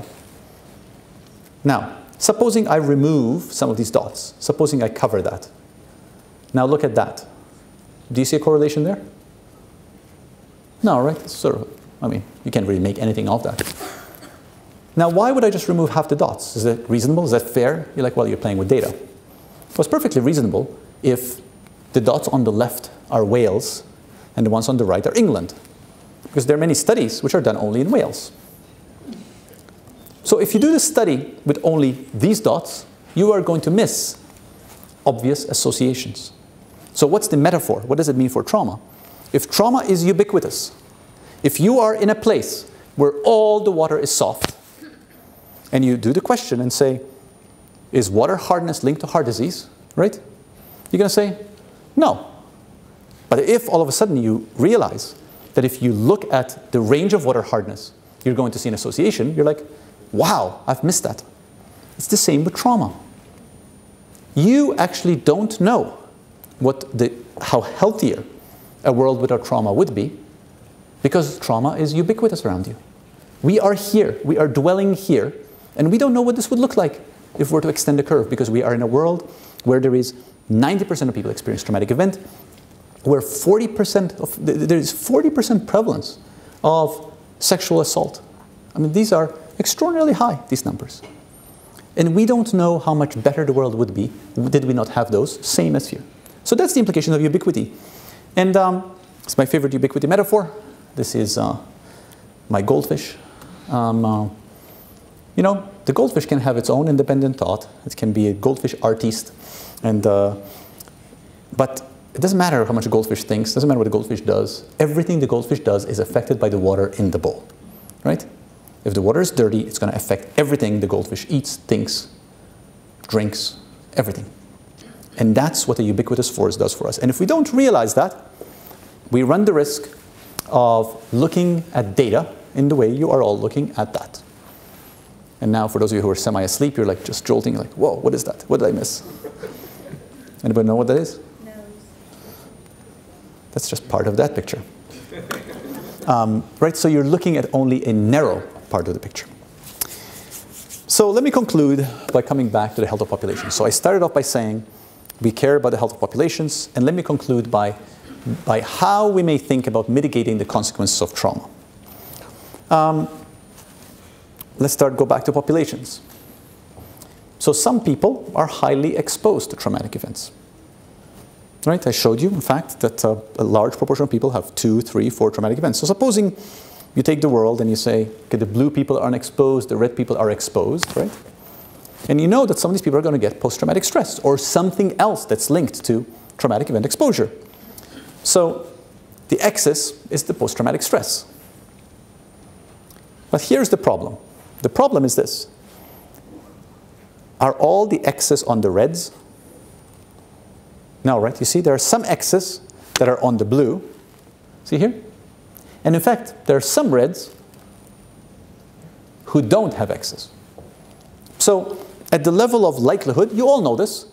Now, supposing I remove some of these dots, supposing I cover that. Now look at that. Do you see a correlation there? No, right? Sort of, I mean, you can't really make anything of that. Now, why would I just remove half the dots? Is that reasonable? Is that fair? You're like, well, you're playing with data. Well, it's perfectly reasonable if the dots on the left are Wales and the ones on the right are England. Because there are many studies which are done only in Wales. So if you do this study with only these dots, you are going to miss obvious associations. So what's the metaphor? What does it mean for trauma? If trauma is ubiquitous, if you are in a place where all the water is soft, and you do the question and say, is water hardness linked to heart disease, right? You're going to say, no. But if all of a sudden you realize that if you look at the range of water hardness, you're going to see an association, you're like, wow, I've missed that. It's the same with trauma. You actually don't know what the, how healthier a world without trauma would be because trauma is ubiquitous around you. We are here, we are dwelling here and we don't know what this would look like if we're to extend the curve because we are in a world where there is 90% of people experience traumatic event, where 40% of, there is 40% prevalence of sexual assault. I mean, these are extraordinarily high, these numbers. And we don't know how much better the world would be did we not have those, same as here. So that's the implication of ubiquity. And um, it's my favorite ubiquity metaphor. This is uh, my goldfish. Um, uh, you know, the goldfish can have its own independent thought. It can be a goldfish artiste. And, uh, but it doesn't matter how much a goldfish thinks. Doesn't matter what a goldfish does. Everything the goldfish does is affected by the water in the bowl, right? If the water is dirty, it's going to affect everything the goldfish eats, thinks, drinks, everything. And that's what a ubiquitous force does for us. And if we don't realize that, we run the risk of looking at data in the way you are all looking at that. And now for those of you who are semi-asleep, you're like just jolting, like, whoa, what is that? What did I miss? Anybody know what that is? Nose. That's just part of that picture. Um, right, so you're looking at only a narrow part of the picture. So let me conclude by coming back to the health of populations. So I started off by saying we care about the health of populations, and let me conclude by, by how we may think about mitigating the consequences of trauma. Um, let's start go back to populations. So some people are highly exposed to traumatic events. Right? I showed you, in fact, that uh, a large proportion of people have two, three, four traumatic events. So supposing you take the world and you say, okay, the blue people aren't exposed, the red people are exposed, right? And you know that some of these people are going to get post-traumatic stress or something else that's linked to traumatic event exposure. So the excess is the post-traumatic stress. But here's the problem. The problem is this. Are all the X's on the reds? No, right? You see, there are some X's that are on the blue. See here? And in fact, there are some reds who don't have X's. So at the level of likelihood, you all know this.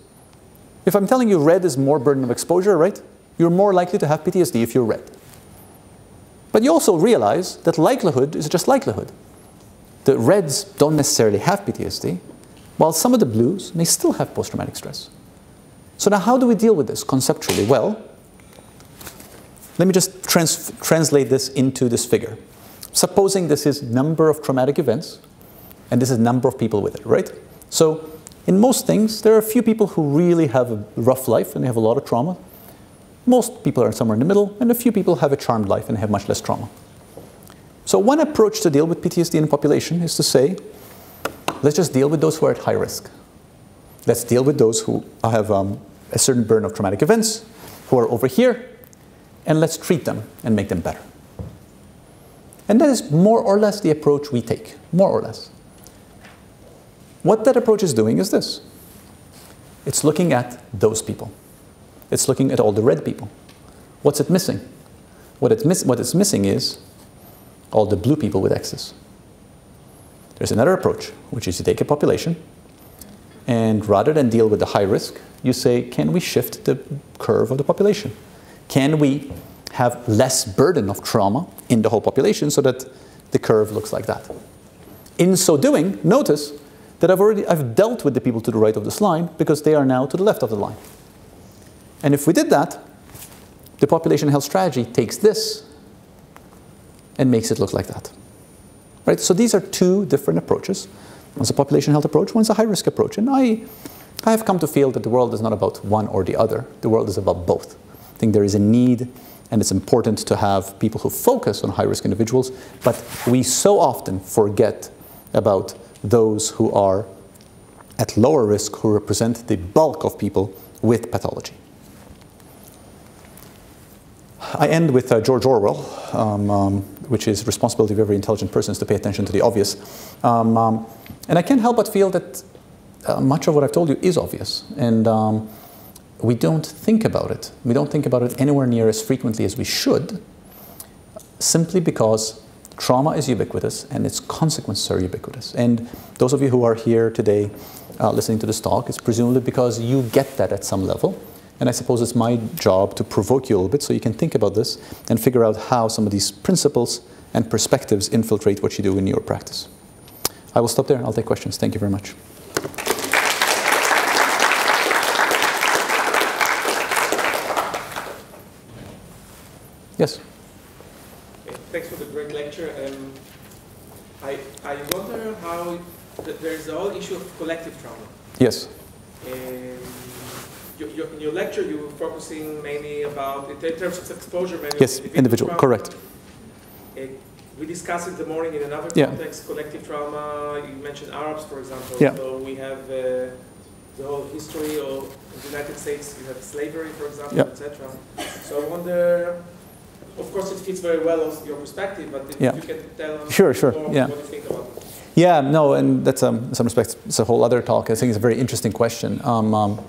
If I'm telling you red is more burden of exposure, right? You're more likely to have PTSD if you're red. But you also realize that likelihood is just likelihood. The reds don't necessarily have PTSD, while some of the blues may still have post-traumatic stress. So now how do we deal with this conceptually? Well, let me just trans translate this into this figure. Supposing this is number of traumatic events, and this is number of people with it, right? So in most things, there are a few people who really have a rough life and they have a lot of trauma. Most people are somewhere in the middle, and a few people have a charmed life and have much less trauma. So one approach to deal with PTSD in a population is to say, let's just deal with those who are at high risk. Let's deal with those who have um, a certain burden of traumatic events, who are over here, and let's treat them and make them better. And that is more or less the approach we take, more or less. What that approach is doing is this. It's looking at those people. It's looking at all the red people. What's it missing? What what it's missing is all the blue people with X's. There's another approach, which is to take a population, and rather than deal with the high risk, you say, can we shift the curve of the population? Can we have less burden of trauma in the whole population so that the curve looks like that? In so doing, notice that I've already I've dealt with the people to the right of this line because they are now to the left of the line. And if we did that, the population health strategy takes this and makes it look like that. Right? So these are two different approaches. One's a population health approach, one's a high risk approach. And I, I have come to feel that the world is not about one or the other. The world is about both. I think there is a need and it's important to have people who focus on high risk individuals, but we so often forget about those who are at lower risk who represent the bulk of people with pathology. I end with uh, George Orwell, um, um, which is responsibility of every intelligent person is to pay attention to the obvious. Um, um and I can't help but feel that uh, much of what I've told you is obvious. And um, we don't think about it. We don't think about it anywhere near as frequently as we should, simply because trauma is ubiquitous and its consequences are ubiquitous. And those of you who are here today uh, listening to this talk, it's presumably because you get that at some level. And I suppose it's my job to provoke you a little bit so you can think about this and figure out how some of these principles and perspectives infiltrate what you do in your practice. I will stop there. I'll take questions. Thank you very much. Yes? Thanks for the great lecture. Um, I, I wonder how there's the whole issue of collective trauma. Yes. Um, your, in your lecture, you were focusing mainly about, in terms of exposure, mainly yes, individual, individual correct. Uh, we discussed in the morning in another yeah. context, collective trauma. You mentioned Arabs, for example. Yeah. So we have uh, the whole history of the United States. You have slavery, for example, yeah. etc. So I wonder. Of course, it fits very well with your perspective, but if yeah. you can tell us sure, sure. More, yeah. what you think about it. Yeah, no, and that's um, in some respects it's a whole other talk. I think it's a very interesting question. Um, um,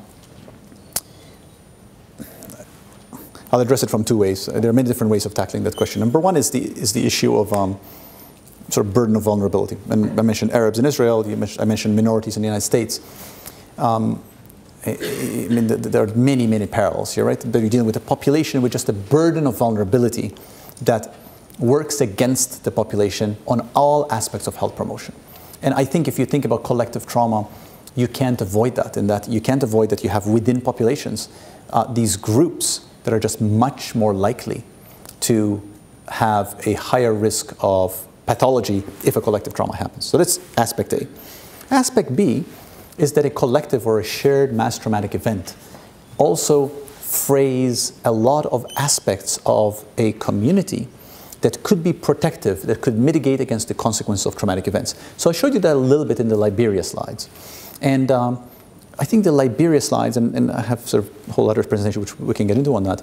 I'll address it from two ways. There are many different ways of tackling that question. Number one is the, is the issue of um, sort of burden of vulnerability. And I mentioned Arabs in Israel, I mentioned minorities in the United States. Um, I mean, there are many, many parallels here, right? But you're dealing with a population with just a burden of vulnerability that works against the population on all aspects of health promotion. And I think if you think about collective trauma, you can't avoid that, in that you can't avoid that you have within populations uh, these groups that are just much more likely to have a higher risk of pathology if a collective trauma happens. So that's aspect A. Aspect B is that a collective or a shared mass traumatic event also frays a lot of aspects of a community that could be protective, that could mitigate against the consequences of traumatic events. So I showed you that a little bit in the Liberia slides. And um, I think the Liberia slides, and, and, I have sort of a whole other presentation which we can get into on that,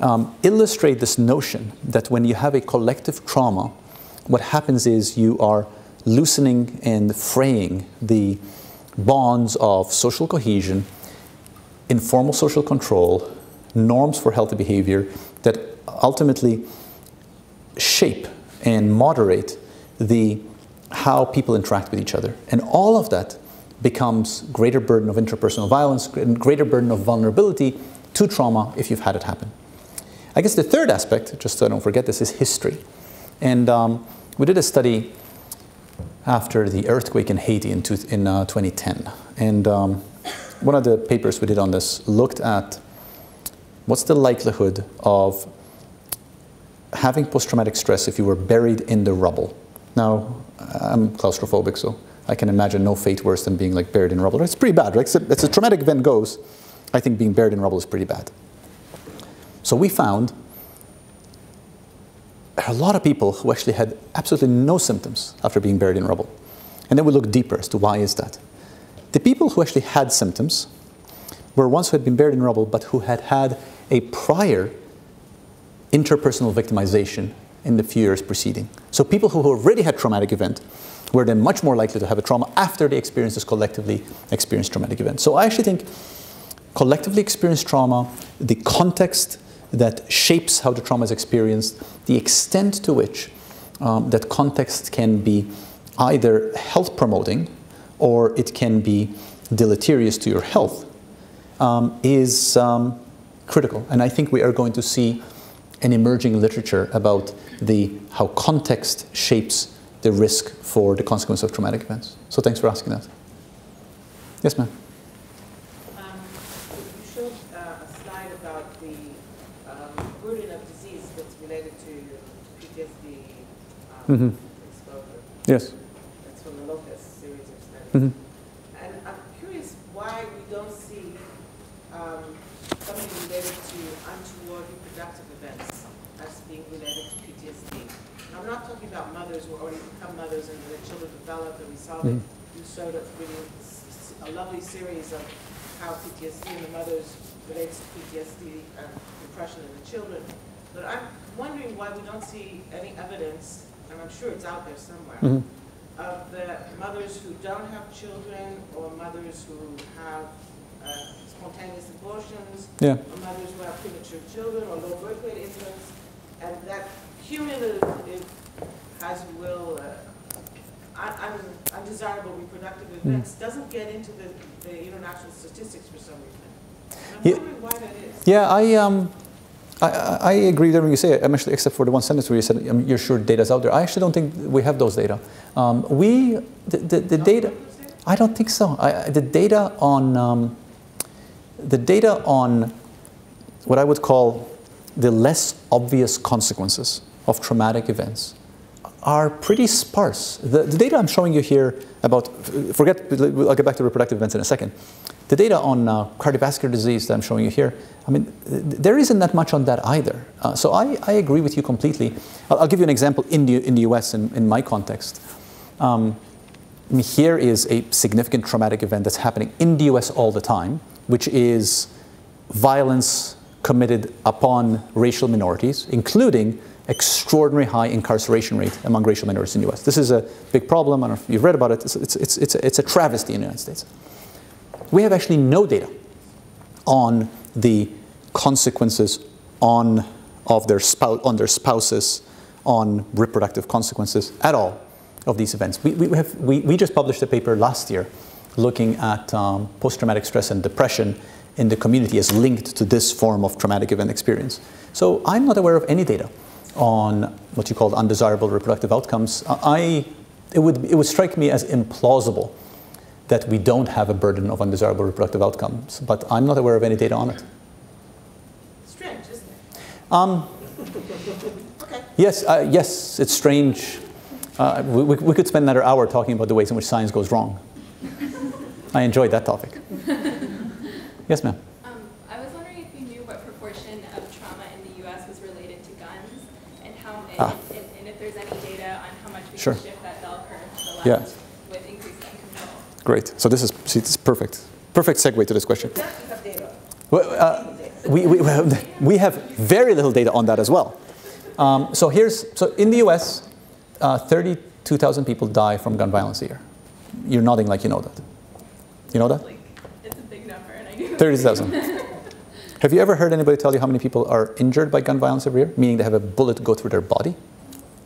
um, illustrate this notion that when you have a collective trauma, what happens is you are loosening and fraying the bonds of social cohesion, informal social control, norms for healthy behavior that ultimately shape and moderate the how people interact with each other. And all of that becomes greater burden of interpersonal violence and greater burden of vulnerability to trauma if you've had it happen. I guess the third aspect, just so I don't forget this, is history. And um, we did a study after the earthquake in Haiti in, two, in uh, 2010. And um, one of the papers we did on this looked at what's the likelihood of having post-traumatic stress if you were buried in the rubble. Now, I'm claustrophobic, so I can imagine no fate worse than being like buried in rubble. It's pretty bad, right? It's a, it's a traumatic event goes. I think being buried in rubble is pretty bad. So we found a lot of people who actually had absolutely no symptoms after being buried in rubble. And then we looked deeper as to why is that. The people who actually had symptoms were ones who had been buried in rubble, but who had had a prior interpersonal victimization in the few years preceding. So people who already had traumatic event were then much more likely to have a trauma after they experience this collectively experienced traumatic event. So I actually think collectively experienced trauma, the context that shapes how the trauma is experienced, the extent to which um, that context can be either health promoting or it can be deleterious to your health um, is um, critical. And I think we are going to see an emerging literature about the, how context shapes the risk for the consequence of traumatic events. So thanks for asking that. Yes, ma'am. Um, You showed uh, a slide about the um, burden of disease that's related to PTSD um, Mhm. Yes. That's from series of studies. Mhm. And I'm curious why we don't see um, something related to untoward reproductive events as being related to PTSD. And I'm not talking about mothers who already become mothers and their children and Mhm. you showed us really a lovely series of how PTSD in the mothers relates to PTSD and depression in the children. But I'm wondering why we don't see any evidence, and I'm sure it's out there somewhere, Mhm. of the mothers who don't have children or mothers who have uh, spontaneous abortions Yeah. or mothers who have premature children or low birth weight infants, and that cumulative, as you will, uh, un- un- undesirable reproductive Hmm. events doesn't get into the, the international statistics for some reason. And Yeah. I'm wondering why that is. Yeah, I, um, I, I agree with everything you say, actually, except for the one sentence where you said um, you're sure data's out there. I actually don't think we have those data. Um, we, the, the, the data, I don't think so. I, I- the data on, um, the data on what I would call the less obvious consequences of traumatic events are pretty sparse. The, the data I'm showing you here about, forget, I'll get back to reproductive events in a second. The data on uh, cardiovascular disease that I'm showing you here, I mean, there isn't that much on that either. Uh, so I, I agree with you completely. I'll, I'll give you an example in the, in the US, in, in my context. Um, here is a significant traumatic event that's happening in the US all the time, which is violence committed upon racial minorities, including extraordinary high incarceration rate among racial minorities in the US. This is a big problem. I don't know if you've read about it. It's, it's, it's, it's, a, it's a travesty in the United States. We have actually no data on the consequences on, of their spouse, on their spouses, on reproductive consequences at all of these events. We, we, have, we, we just published a paper last year looking at um, post-traumatic stress and depression in the community as linked to this form of traumatic event experience. So I'm not aware of any data on what you call undesirable reproductive outcomes. I, it, would, it would strike me as implausible that we don't have a burden of undesirable reproductive outcomes, but I'm not aware of any data on it. Strange, isn't it? Um, Okay. yes, uh, yes, it's strange. Uh, we, we, we could spend another hour talking about the ways in which science goes wrong. I enjoyed that topic. Yes, ma'am. Um, I was wondering if you knew what proportion of trauma in the U.S. was related to guns, and how, and, Ah. and, and if there's any data on how much we Sure. shift that bell curve to the left Yeah. with increased gun control. Great. So this is, see, this is perfect. Perfect segue to this question. Don't you have data? Well, uh, we, we, we have very little data on that as well. Um, so here's, so in the US, uh, 32,000 people die from gun violence a year. You're nodding like you know that. You know that? Like, it's a big number, and I knew. 30,000. have you ever heard anybody tell you how many people are injured by gun violence every year? Meaning they have a bullet go through their body?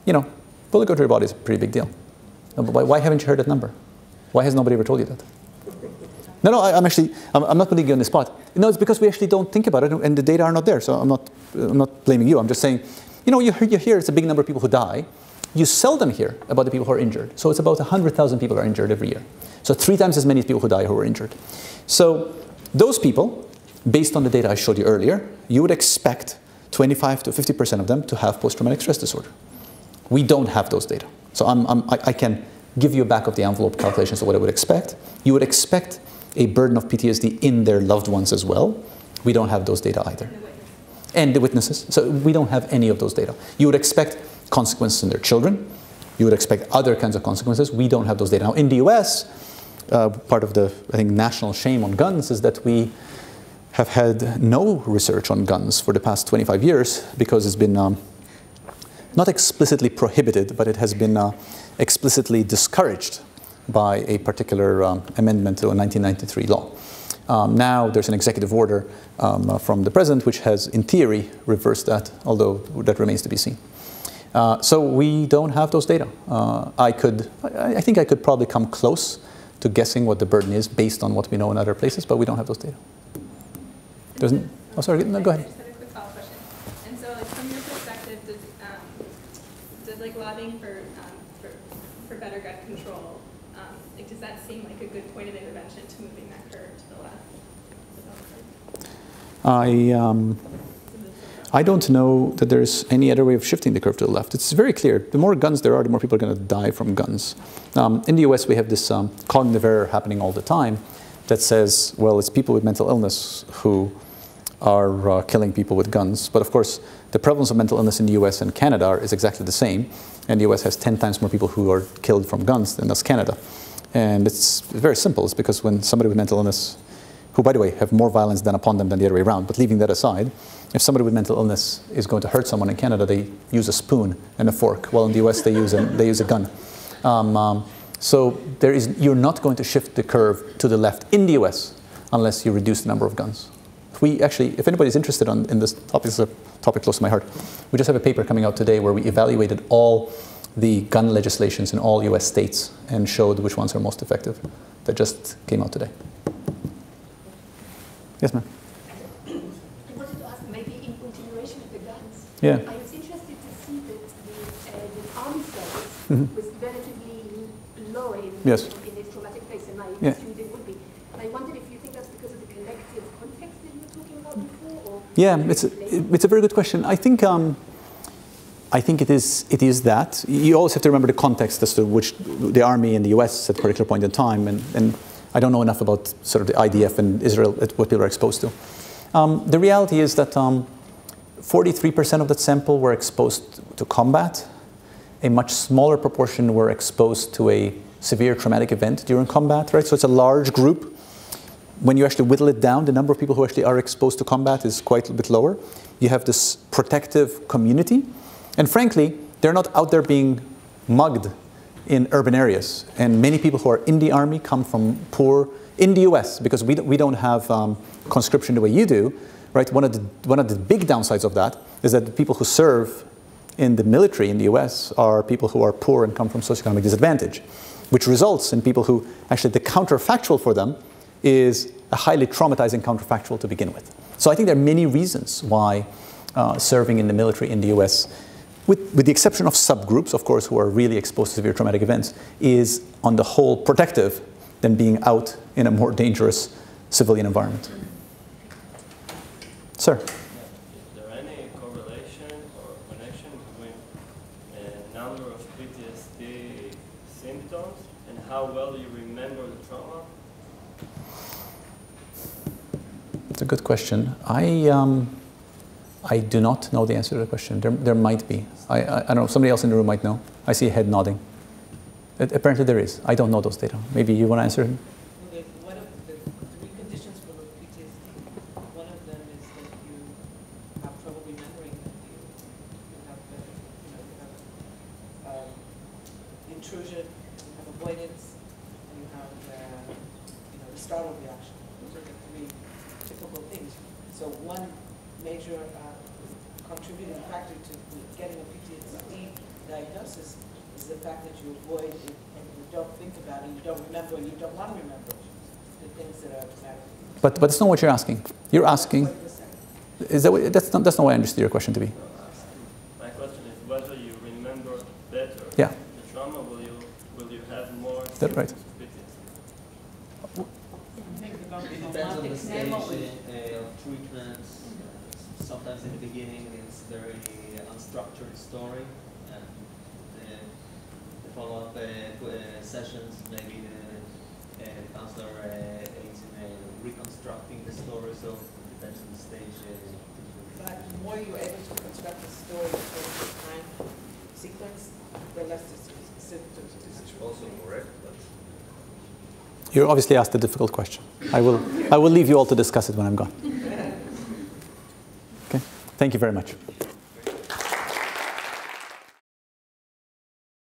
You know, bullet go through your body is a pretty big deal. Why, why haven't you heard that number? Why has nobody ever told you that? No, no, I, I'm actually, I'm, I'm not putting you on the spot. No, it's because we actually don't think about it and the data are not there. So I'm not, I'm not blaming you. I'm just saying, you know, you hear, you hear it's a big number of people who die. You seldom hear about the people who are injured. So it's about 100,000 people are injured every year. So three times as many people who die who are injured. So those people, based on the data I showed you earlier, you would expect 25 to 50% of them to have post-traumatic stress disorder. We don't have those data. So I'm, I'm, I, I can give you a back of the envelope calculations of what I would expect. You would expect a burden of PTSD in their loved ones as well. We don't have those data either. And the witnesses. So we don't have any of those data. You would expect consequences in their children. You would expect other kinds of consequences. We don't have those data. Now, in the US, uh, part of the, I think, national shame on guns is that we have had no research on guns for the past 25 years because it's been um, not explicitly prohibited, but it has been uh, explicitly discouraged by a particular um, amendment to a 1993 law. Um, now there's an executive order um, uh, from the president which has, in theory, reversed that, although that remains to be seen. Uh, so we don't have those data. Uh, I could, I, I think I could probably come close to guessing what the burden is based on what we know in other places, but we don't have those data. Doesn't, oh, sorry, no, go ahead. just had a quick follow-up question. And so, like, from your perspective, does, um, does like lobbying for, um, for, for better gun control, um, like, does that seem like a good point of intervention to moving that curve to the left? I, um, I don't know that there's any other way of shifting the curve to the left. It's very clear. The more guns there are, the more people are going to die from guns. Um, in the US, we have this um, cognitive error happening all the time that says, well, it's people with mental illness who are uh, killing people with guns. But of course, the prevalence of mental illness in the US and Canada is exactly the same. And the US has 10 times more people who are killed from guns than does Canada. And it's very simple. It's because when somebody with mental illness, who, by the way, have more violence done upon them than the other way around, but leaving that aside, if somebody with mental illness is going to hurt someone in Canada, they use a spoon and a fork, while in the US they use a, they use a gun. Um, um, so there is, you're not going to shift the curve to the left in the US unless you reduce the number of guns. We actually, if anybody's interested on, in this topic, this is a topic close to my heart. We just have a paper coming out today where we evaluated all the gun legislations in all US states and showed which ones are most effective. That just came out today. Yes, ma'am. I wanted to ask, maybe in continuation of the guns, Yeah. I was interested to see that the, uh, the army service Mhm. was relatively low in, Yes. in its traumatic phase, and I Yeah. assumed it would be. And I wondered if you think that's because of the collective context that you were talking about before, or Yeah, it's a, it's a very good question. I think, um, I think it is, it is that. You always have to remember the context as to which the army in the US at a particular point in time, and, and I don't know enough about sort of the IDF and Israel, what people are exposed to. Um, the reality is that um, 43% of that sample were exposed to combat. A much smaller proportion were exposed to a severe traumatic event during combat, right? So it's a large group when you actually whittle it down, the number of people who actually are exposed to combat is quite a bit lower. You have this protective community. And frankly, they're not out there being mugged in urban areas. And many people who are in the army come from poor, in the US, because we, don't- we don't have um, conscription the way you do, right? One of, the, one of the big downsides of that is that the people who serve in the military in the US are people who are poor and come from socioeconomic disadvantage, which results in people who actually the counterfactual for them is a highly traumatizing counterfactual to begin with. So I think there are many reasons why uh, serving in the military in the US, with, with the exception of subgroups, of course, who are really exposed to severe traumatic events, is on the whole protective than being out in a more dangerous civilian environment. Sir. Is there any correlation or connection between the number of PTSD symptoms and how well you remember the trauma? It's a good question. I, um, I do not know the answer to the question. There, there might be. I, I, I don't know. Somebody else in the room might know. I see a head nodding. It, apparently there is. I don't know those data. Maybe you want to answer? Okay, one of the three conditions for PTSD, one of them is that you have trouble remembering that you, you have, uh, you know, you have um, intrusion, you have avoidance, and you have, uh, you know, the startle reaction. Those are the three typical things. So one major uh, contributing factor to getting a PTSD diagnosis is the fact that you avoid it and you don't think about it, you don't remember, and you don't want to remember the things that are traumatic. But, that's not what you're asking. You're asking, What was that? is that, what- that's, not, that's not what I understood your question to be. My question is whether you remember better Yeah. the trauma, will you, will you have more that right? obviously asked a difficult question. I will, I will leave you all to discuss it when I'm gone. Okay, thank you very much.